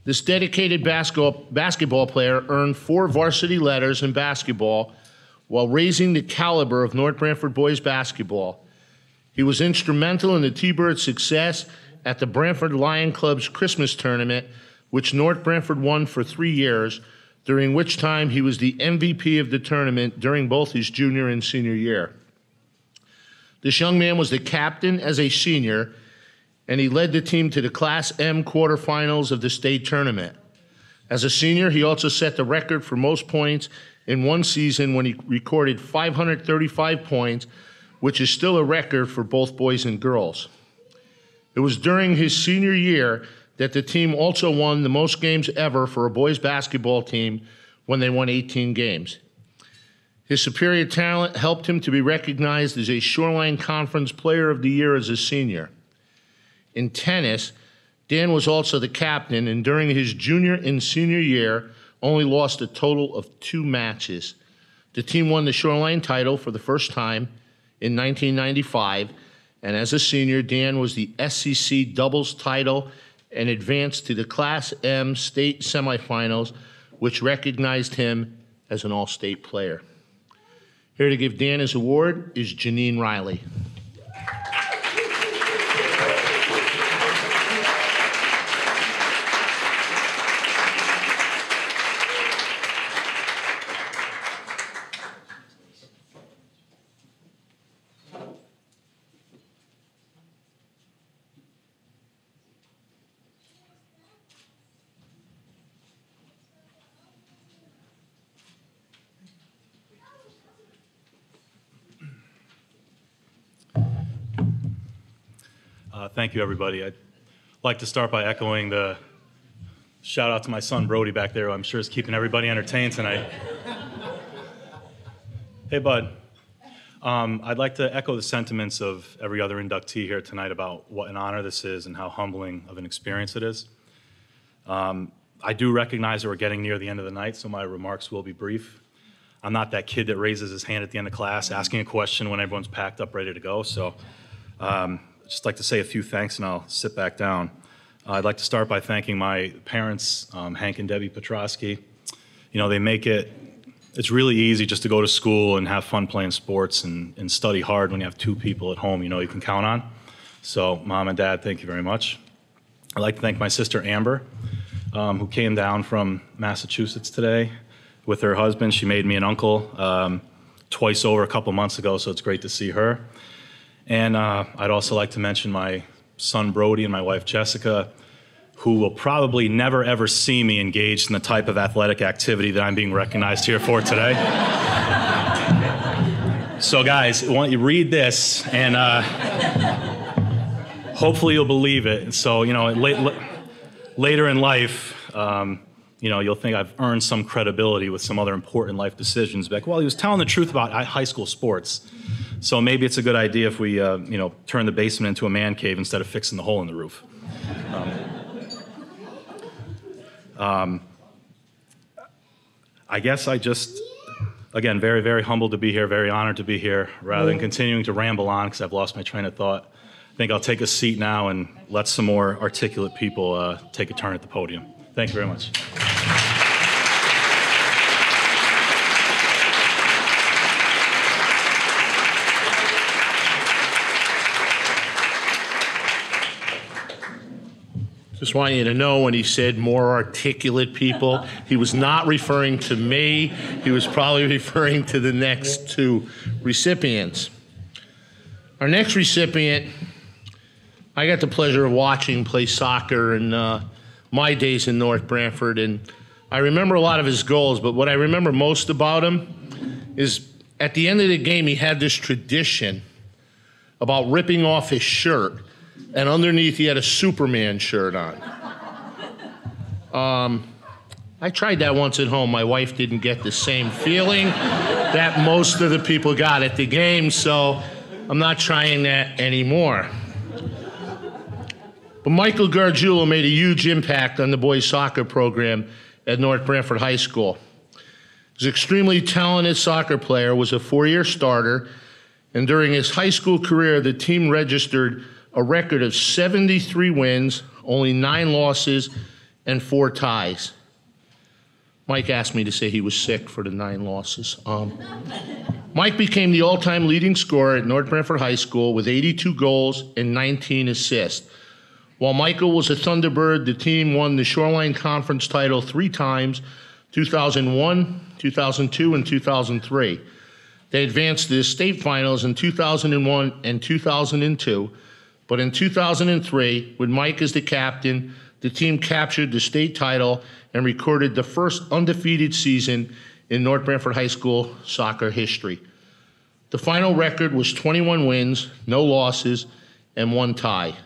This dedicated basketball, player earned four varsity letters in basketball while raising the caliber of North Branford boys basketball. He was instrumental in the T-Birds' success at the Branford Lion Club's Christmas tournament, which North Branford won for three years, during which time he was the MVP of the tournament during both his junior and senior year. This young man was the captain as a senior, and he led the team to the Class M quarterfinals of the state tournament. As a senior, he also set the record for most points in one season when he recorded 535 points, which is still a record for both boys and girls. It was during his senior year that the team also won the most games ever for a boys basketball team when they won 18 games. His superior talent helped him to be recognized as a Shoreline Conference Player of the Year as a senior. In tennis, Dan was also the captain, and during his junior and senior year, only lost a total of two matches. The team won the Shoreline title for the first time in 1995, and as a senior, Dan was the SEC doubles title and advanced to the Class M state semifinals, which recognized him as an all state player. Here to give Dan his award is Janine Riley. Uh, thank you, everybody. I'd like to start by echoing the shout out to my son Brody back there, I'm sure is keeping everybody entertained tonight. *laughs* hey, bud. Um, I'd like to echo the sentiments of every other inductee here tonight about what an honor this is and how humbling of an experience it is. Um, I do recognize that we're getting near the end of the night, so my remarks will be brief. I'm not that kid that raises his hand at the end of class asking a question when everyone's packed up, ready to go. So um, just like to say a few thanks and I'll sit back down. Uh, I'd like to start by thanking my parents, um, Hank and Debbie Petrosky. You know, they make it, it's really easy just to go to school and have fun playing sports and, and study hard when you have two people at home you know you can count on. So, mom and dad, thank you very much. I'd like to thank my sister Amber, um, who came down from Massachusetts today with her husband. She made me an uncle um, twice over a couple months ago, so it's great to see her. And uh, I'd also like to mention my son Brody and my wife Jessica. who will probably never ever see me engaged in the type of athletic activity that I'm being recognized here for today. so, guys, why don't you read this and uh, hopefully you'll believe it. So, you know, late, later in life, um, you know, you'll think I've earned some credibility with some other important life decisions. Like, well, he was telling the truth about high school sports. So maybe it's a good idea if we, uh, you know, turn the basement into a man cave instead of fixing the hole in the roof. Um, um, I guess I just, again, very, very humbled to be here, very honored to be here. Rather than continuing to ramble on because I've lost my train of thought, I think I'll take a seat now and let some more articulate people uh, take a turn at the podium. Thank you very much. Just want you to know when he said more articulate people, he was not referring to me. He was probably *laughs* referring to the next two recipients. Our next recipient, I got the pleasure of watching play soccer in uh, my days in North Branford, and I remember a lot of his goals, but what I remember most about him is at the end of the game, he had this tradition about ripping off his shirt and underneath he had a Superman shirt on. Um, I tried that once at home. My wife didn't get the same feeling that most of the people got at the game, so I'm not trying that anymore. But Michael Gargiulo made a huge impact on the boys' soccer program at North Branford High School. He was an extremely talented soccer player, was a four-year starter, and during his high school career, the team registered a record of 73 wins, only nine losses, and four ties. Mike asked me to say he was sick for the nine losses. Um, *laughs* Mike became the all time leading scorer at North Branford High School with 82 goals and 19 assists. While Michael was a Thunderbird, the team won the Shoreline Conference title three times 2001, 2002, and 2003. They advanced to the state finals in 2001 and 2002 but in 2003, with Mike as the captain, the team captured the state title and recorded the first undefeated season in North Branford High School soccer history. The final record was 21 wins, no losses, and one tie.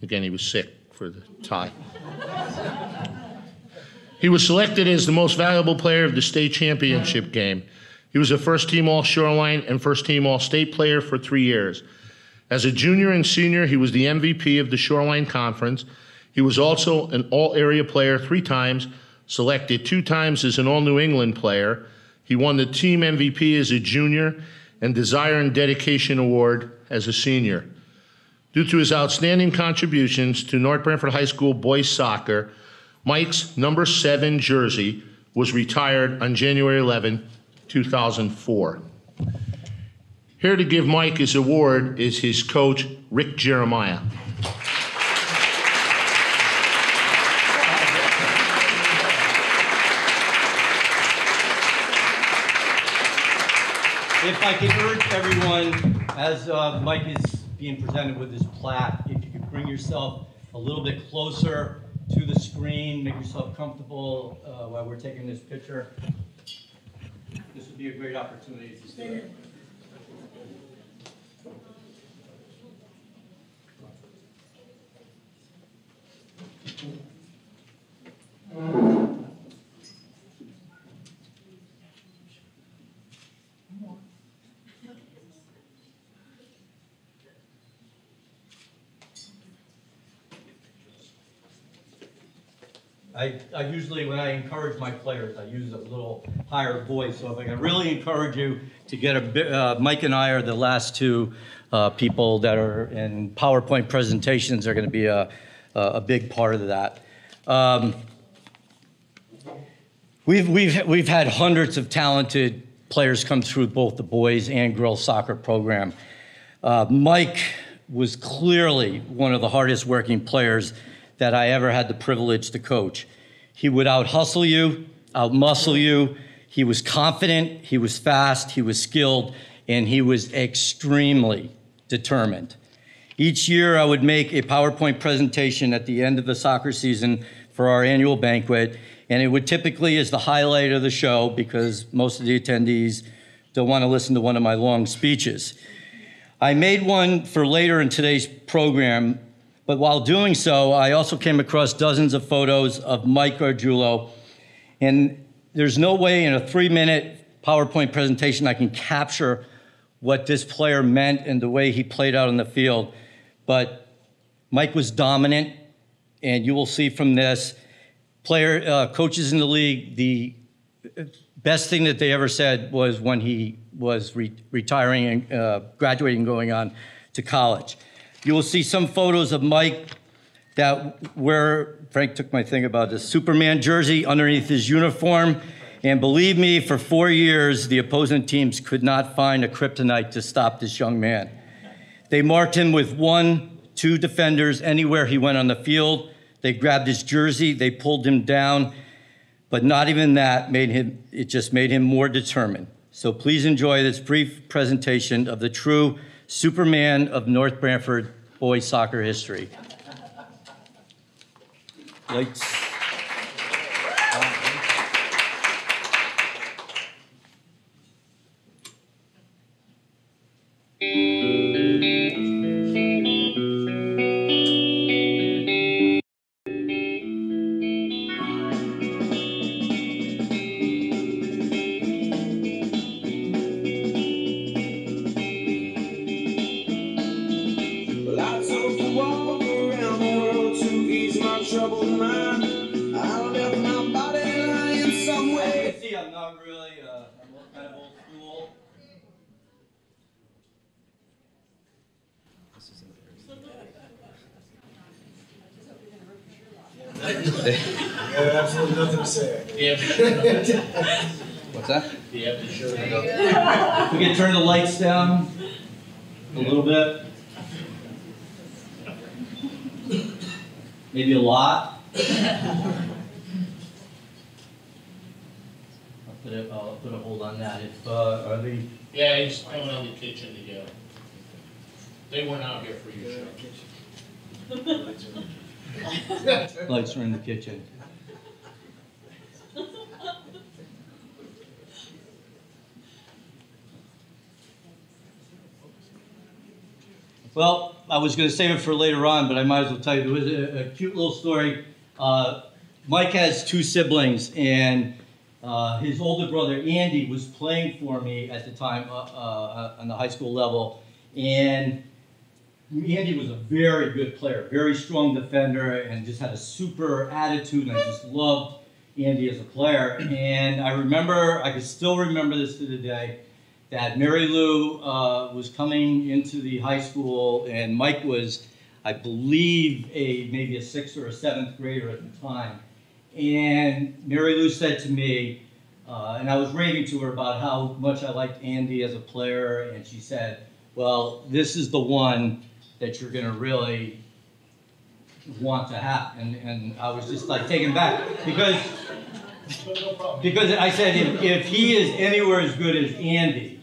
Again, he was sick for the tie. he was selected as the most valuable player of the state championship game. He was a first team All Shoreline and first team All State player for three years. As a junior and senior, he was the MVP of the Shoreline Conference. He was also an all area player three times, selected two times as an all New England player. He won the team MVP as a junior and Desire and Dedication Award as a senior. Due to his outstanding contributions to North Branford High School boys soccer, Mike's number seven jersey was retired on January 11, 2004. Here to give Mike his award is his coach, Rick Jeremiah. If I could urge everyone, as uh, Mike is being presented with his plaque, if you could bring yourself a little bit closer to the screen, make yourself comfortable uh, while we're taking this picture. This would be a great opportunity to stay. I, I usually, when I encourage my players, I use a little higher voice. So if I can really encourage you to get a bit, uh, Mike and I are the last two uh, people that are in PowerPoint presentations are going to be a, a big part of that. Um, we've, we've, we've had hundreds of talented players come through both the boys and girls soccer program. Uh, Mike was clearly one of the hardest working players that I ever had the privilege to coach. He would out hustle you, out muscle you. He was confident, he was fast, he was skilled, and he was extremely determined. Each year, I would make a PowerPoint presentation at the end of the soccer season for our annual banquet, and it would typically is the highlight of the show because most of the attendees don't want to listen to one of my long speeches. I made one for later in today's program, but while doing so, I also came across dozens of photos of Mike Gargiulo, and there's no way in a three-minute PowerPoint presentation I can capture what this player meant and the way he played out on the field. But Mike was dominant, and you will see from this, player uh, coaches in the league, the best thing that they ever said was when he was re- retiring and uh, graduating, going on to college. You will see some photos of Mike that where Frank took my thing about the Superman jersey underneath his uniform. And believe me, for four years, the opposing teams could not find a kryptonite to stop this young man. They marked him with one, two defenders anywhere he went on the field. They grabbed his jersey, they pulled him down, but not even that made him, it just made him more determined. So please enjoy this brief presentation of the true Superman of North Branford boys soccer history. Lights. Yeah, absolutely nothing to say. What's that? You have to. If we can turn the lights down a little bit. Maybe a lot. I'll put a, I'll put a hold on that. If, uh, are they, Yeah, he's coming in the kitchen to get 'em. They weren't out here for your show. *laughs* lights are in the kitchen? Well, I was going to save it for later on, but I might as well tell you. There was a, a cute little story. Uh, Mike has two siblings, and uh, his older brother Andy was playing for me at the time uh, uh, on the high school level, and Andy was a very good player, very strong defender, and just had a super attitude. And I just loved Andy as a player. And I remember, I can still remember this to the day, that Mary Lou uh, was coming into the high school, and Mike was, I believe, a maybe a sixth or a seventh grader at the time. And Mary Lou said to me, uh, and I was raving to her about how much I liked Andy as a player, and she said, "Well, this is the one that you're going to really want to have." And, I was just like taken back because because I said if, if he is anywhere as good as Andy,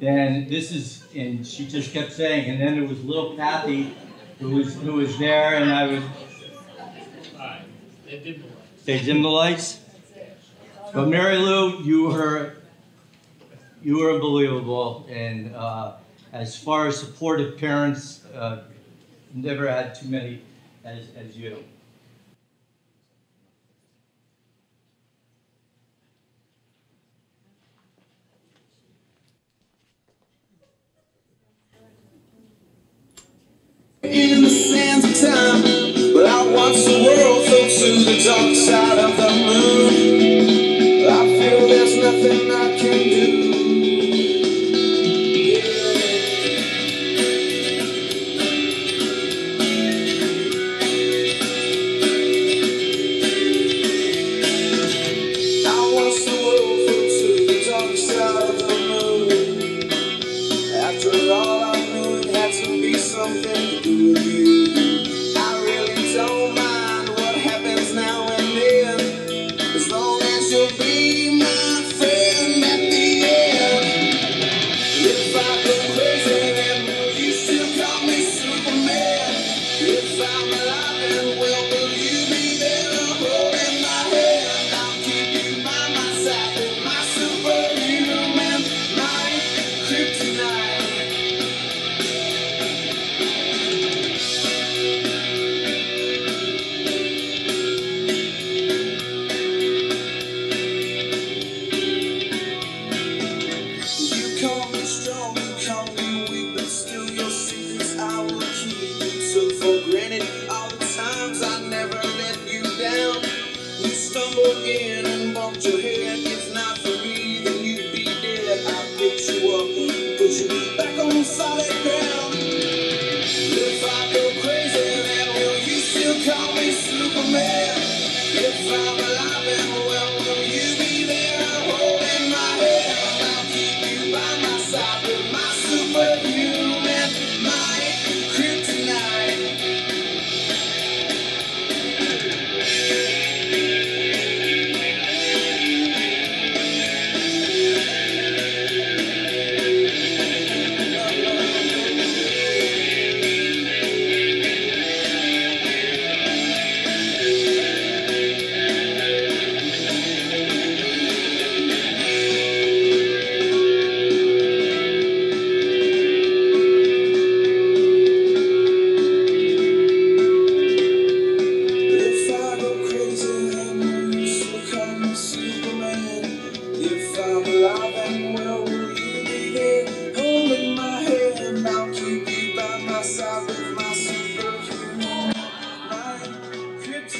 then this is. And she just kept saying, and then there was little Kathy, who was who was there, and I was. They did the lights. They dim the lights. But Mary Lou, you were you were unbelievable, and uh, as far as supportive parents, uh, never had too many as as you. In the sands of time, but I watch the world float to the dark side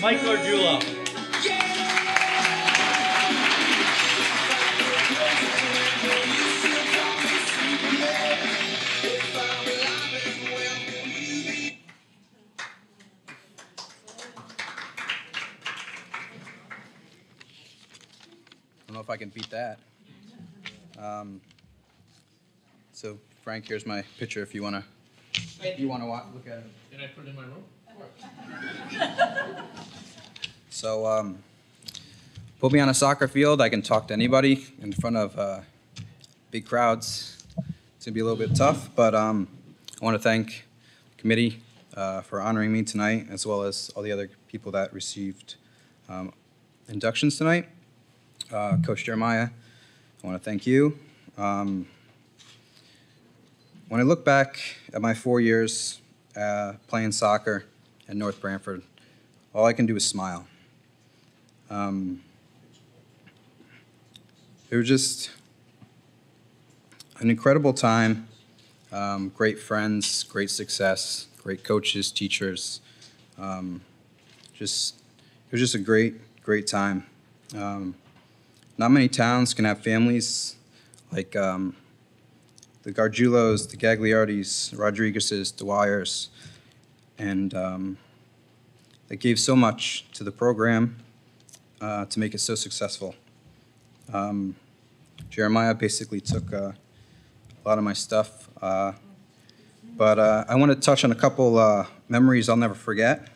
Mike Gargiulo. I don't know if I can beat that. Um, so Frank, here's my picture. If you wanna, you wanna look at it. Did I put it in my room? *laughs* So um, put me on a soccer field. I can talk to anybody in front of uh, big crowds. It's gonna be a little bit tough, but um, I want to thank the committee uh, for honoring me tonight, as well as all the other people that received um, inductions tonight. Uh, Coach Jeremiah, I want to thank you. Um, when I look back at my four years uh, playing soccer at North Branford, all I can do is smile. Um, it was just an incredible time. Um, great friends, great success, great coaches, teachers. Um, just it was just a great, great time. Um, not many towns can have families like um, the Gargiulos, the Gagliardis, Rodriguezes, Dwyers, and um, that gave so much to the program uh, to make it so successful. Um, Jeremiah basically took uh, a lot of my stuff, uh, but uh, I want to touch on a couple uh, memories I'll never forget.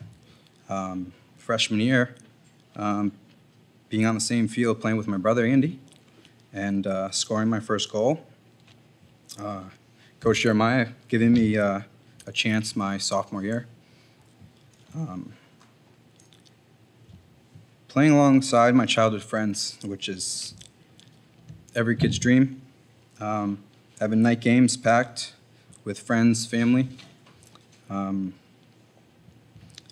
Um, freshman year, um, being on the same field playing with my brother Andy, and uh, scoring my first goal. Coach Jeremiah giving me a chance my sophomore year. Um, playing alongside my childhood friends, which is every kid's dream. Um, having night games packed with friends, family. Um,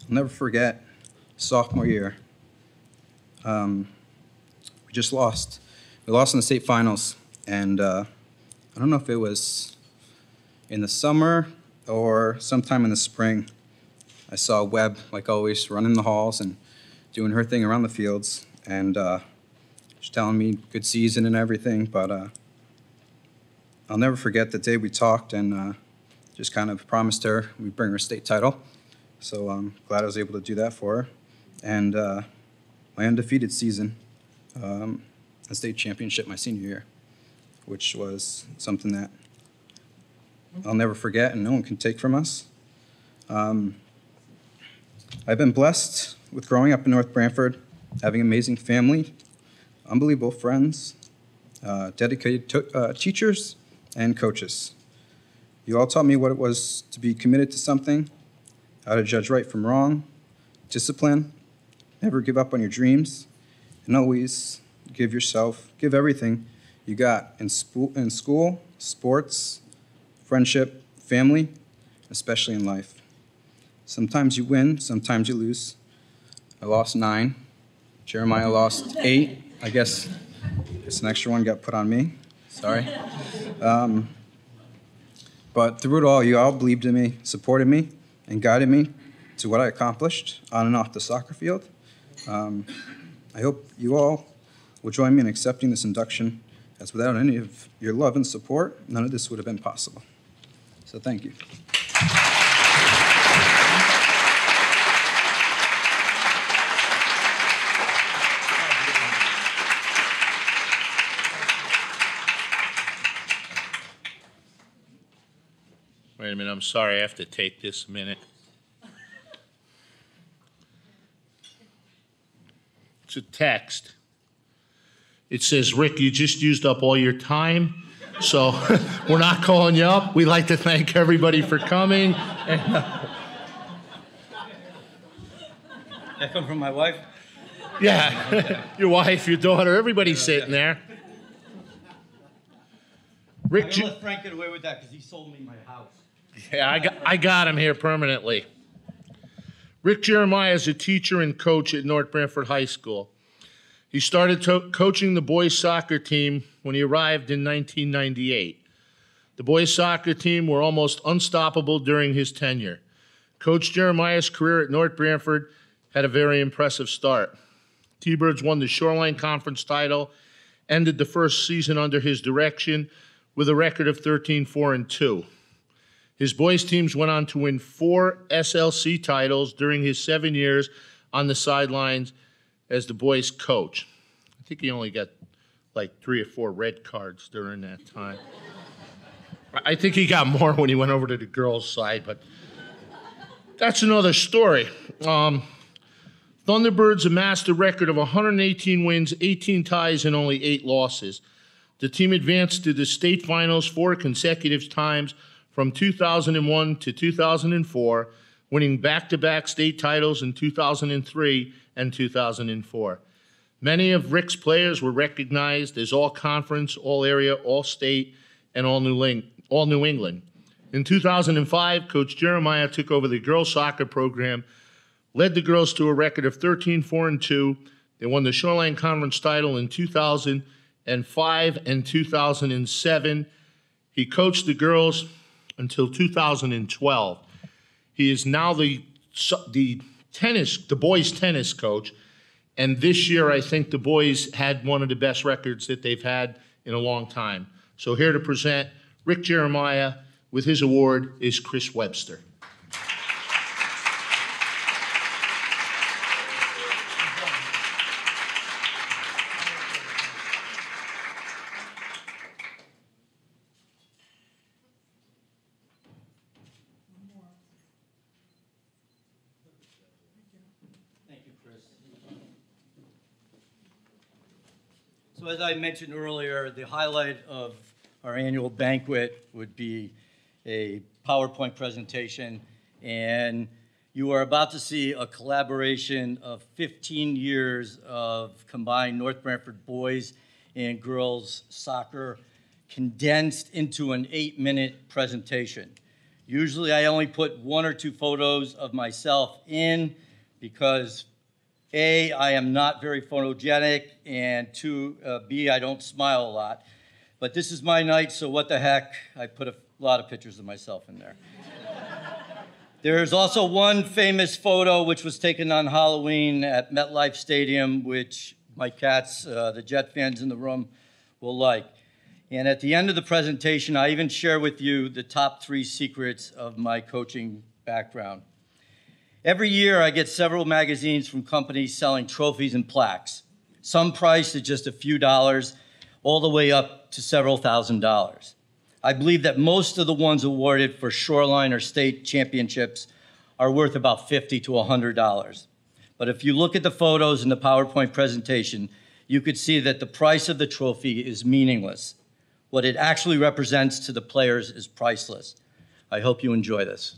I'll never forget sophomore year. Um, we just lost. We lost in the state finals, and uh, I don't know if it was in the summer or sometime in the spring. I saw Webb, like always, running the halls and doing her thing around the fields, and uh, she's telling me good season and everything. But uh, I'll never forget the day we talked and uh, just kind of promised her we'd bring her state title. So I'm glad I was able to do that for her. And uh, my undefeated season, um, a state championship my senior year, which was something that I'll never forget and no one can take from us. Um, I've been blessed with growing up in North Branford, having amazing family, unbelievable friends, uh, dedicated to, uh, teachers, and coaches. You all taught me what it was to be committed to something, how to judge right from wrong, discipline, never give up on your dreams, and always give yourself, give everything you got in, in school, sports, friendship, family, especially in life. Sometimes you win, sometimes you lose. I lost nine. Jeremiah lost eight. I guess, guess an extra one got put on me. Sorry. Um, but through it all, you all believed in me, supported me, and guided me to what I accomplished on and off the soccer field. Um, I hope you all will join me in accepting this induction, as without any of your love and support, none of this would have been possible. So thank you. Minute, I'm sorry, I have to take this minute. It's a text. It says, Rick, you just used up all your time, so *laughs* we're not calling you up. We'd like to thank everybody for coming. That come from my wife? Yeah, *laughs* your wife, your daughter, everybody's sitting there. I'm Rick, gonna let Frank get away with that because he sold me my house. Yeah, I got, I got him here permanently. Rick Jeremiah is a teacher and coach at North Branford High School. He started coaching the boys soccer team when he arrived in 1998. The boys soccer team were almost unstoppable during his tenure. Coach Jeremiah's career at North Branford had a very impressive start. T-Birds won the Shoreline Conference title, ended the first season under his direction with a record of 13 4 and 2. His boys teams went on to win four SLC titles during his seven years on the sidelines as the boys coach. I think he only got like three or four red cards during that time. I think he got more when he went over to the girls' side, but that's another story. Um, Thunderbirds amassed a record of 118 wins, 18 ties, and only eight losses. The team advanced to the state finals four consecutive times from 2001 to 2004, winning back to back state titles in 2003 and 2004. Many of Rick's players were recognized as all conference, all area, all state, and all New, all New England. In 2005, Coach Jeremiah took over the girls soccer program, led the girls to a record of 13 4 and 2. They won the Shoreline Conference title in 2005 and 2007. He coached the girls until 2012. He is now the the tennis the boys tennis coach, and this year I think the boys had one of the best records that they've had in a long time. So here to present Rick Jeremiah with his award is Chris Webster. As I mentioned earlier, the highlight of our annual banquet would be a PowerPoint presentation, and you are about to see a collaboration of 15 years of combined North Branford boys and girls soccer condensed into an eight-minute presentation. Usually, I only put one or two photos of myself in because A, I am not very photogenic, and two, uh, B, I don't smile a lot. But this is my night, so what the heck? I put a lot of pictures of myself in there. *laughs* There's also one famous photo which was taken on Halloween at MetLife Stadium, which my cats, uh, the Jet fans in the room, will like. And at the end of the presentation, I even share with you the top three secrets of my coaching background. Every year, I get several magazines from companies selling trophies and plaques, some priced at just a few dollars, all the way up to several thousand dollars. I believe that most of the ones awarded for shoreline or state championships are worth about 50 to $100. But if you look at the photos in the PowerPoint presentation, you could see that the price of the trophy is meaningless. What it actually represents to the players is priceless. I hope you enjoy this.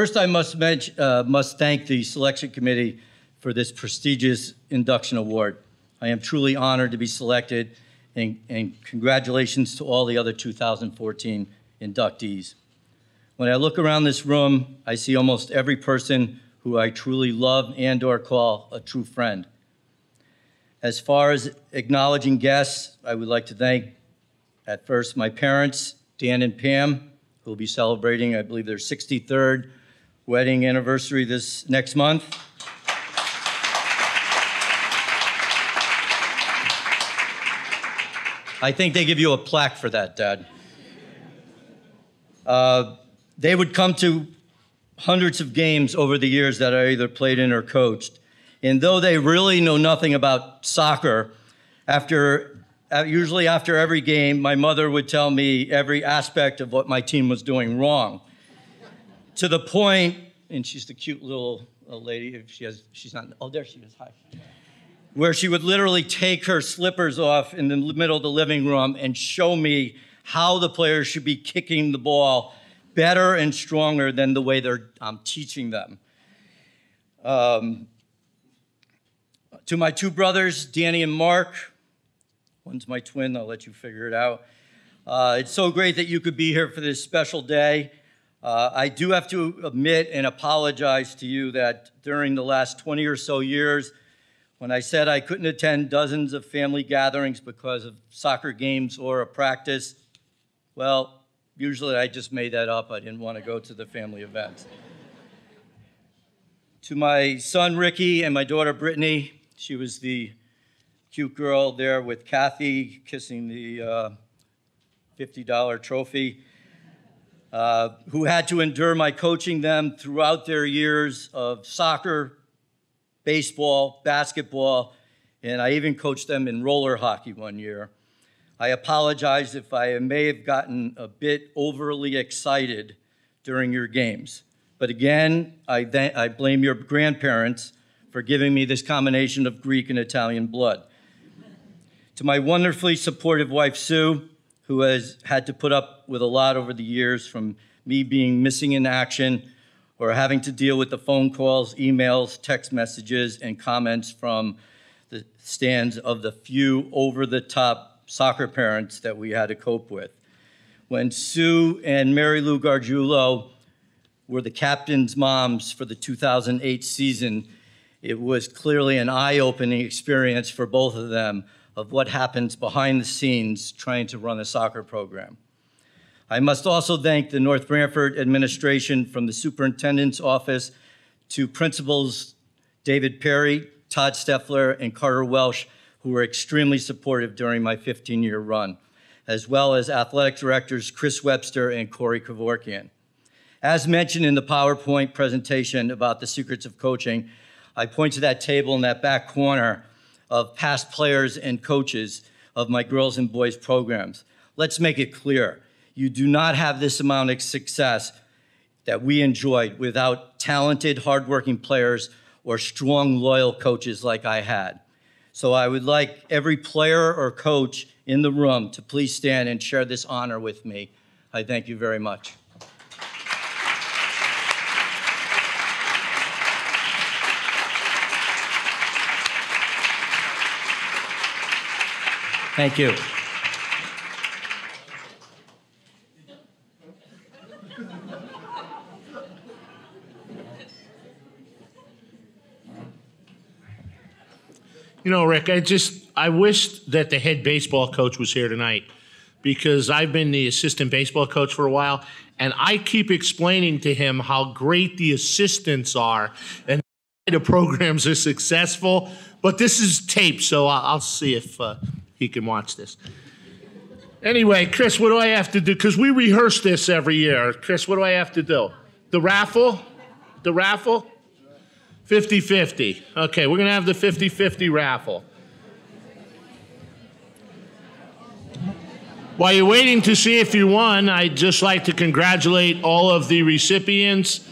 First, I must mention, uh, must thank the selection committee for this prestigious induction award. I am truly honored to be selected, and, and congratulations to all the other 2014 inductees. When I look around this room, I see almost every person who I truly love and/or call a true friend. As far as acknowledging guests, I would like to thank, at first, my parents, Dan and Pam, who will be celebrating, I believe, their 63rd wedding anniversary this next month. I think they give you a plaque for that, Dad. Uh, they would come to hundreds of games over the years that I either played in or coached. And though they really know nothing about soccer, after uh, usually after every game, my mother would tell me every aspect of what my team was doing wrong. To the point, and she's the cute little, little lady. If she has, she's not. Oh, there she is. Hi. Where she would literally take her slippers off in the middle of the living room and show me how the players should be kicking the ball better and stronger than the way they're um, teaching them. Um, to my two brothers, Danny and Mark, one's my twin, I'll let you figure it out. Uh, it's so great that you could be here for this special day. Uh, I do have to admit and apologize to you that during the last 20 or so years, when I said I couldn't attend dozens of family gatherings because of soccer games or a practice, well, usually I just made that up. I didn't want to go to the family events. to my son Ricky and my daughter Brittany, she was the cute girl there with Kathy kissing the uh, $50 trophy, uh, who had to endure my coaching them throughout their years of soccer, baseball, basketball, and I even coached them in roller hockey one year. I apologize if I may have gotten a bit overly excited during your games. But again, I, th- I blame your grandparents for giving me this combination of Greek and Italian blood. To my wonderfully supportive wife, Sue, who has had to put up with a lot over the years from me being missing in action or having to deal with the phone calls, emails, text messages, and comments from the stands of the few over the top soccer parents that we had to cope with. When Sue and Mary Lou Gargiulo were the captain's moms for the 2008 season, it was clearly an eye opening experience for both of them of what happens behind the scenes trying to run a soccer program. I must also thank the North Branford administration from the superintendent's office to principals David Perry, Todd Steffler, and Carter Welsh, who were extremely supportive during my 15 year run, as well as athletic directors Chris Webster and Corey Kevorkian. As mentioned in the PowerPoint presentation about the secrets of coaching, I point to that table in that back corner of past players and coaches of my girls and boys programs. Let's make it clear you do not have this amount of success that we enjoyed without talented, hardworking players or strong, loyal coaches like I had. So I would like every player or coach in the room to please stand and share this honor with me. I thank you very much. Thank you. You know, Rick, I just I wish that the head baseball coach was here tonight because I've been the assistant baseball coach for a while and I keep explaining to him how great the assistants are and the programs are successful. But this is tape, so I'll, I'll see if uh, he can watch this. Anyway, Chris, what do I have to do? Because we rehearse this every year. Chris, what do I have to do? The raffle? The raffle? 50 50. Okay, we're going to have the 50 50 raffle. While you're waiting to see if you won, I'd just like to congratulate all of the recipients.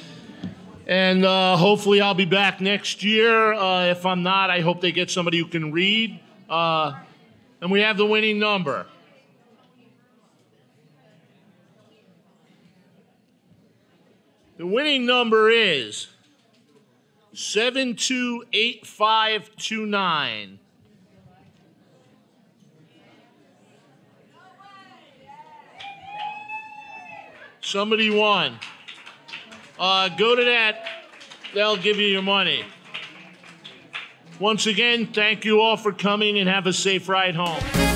And uh, hopefully, I'll be back next year. Uh, if I'm not, I hope they get somebody who can read. Uh, and we have the winning number. The winning number is 728529. Somebody won. Uh, go to that, they'll give you your money. Once again, thank you all for coming and have a safe ride home.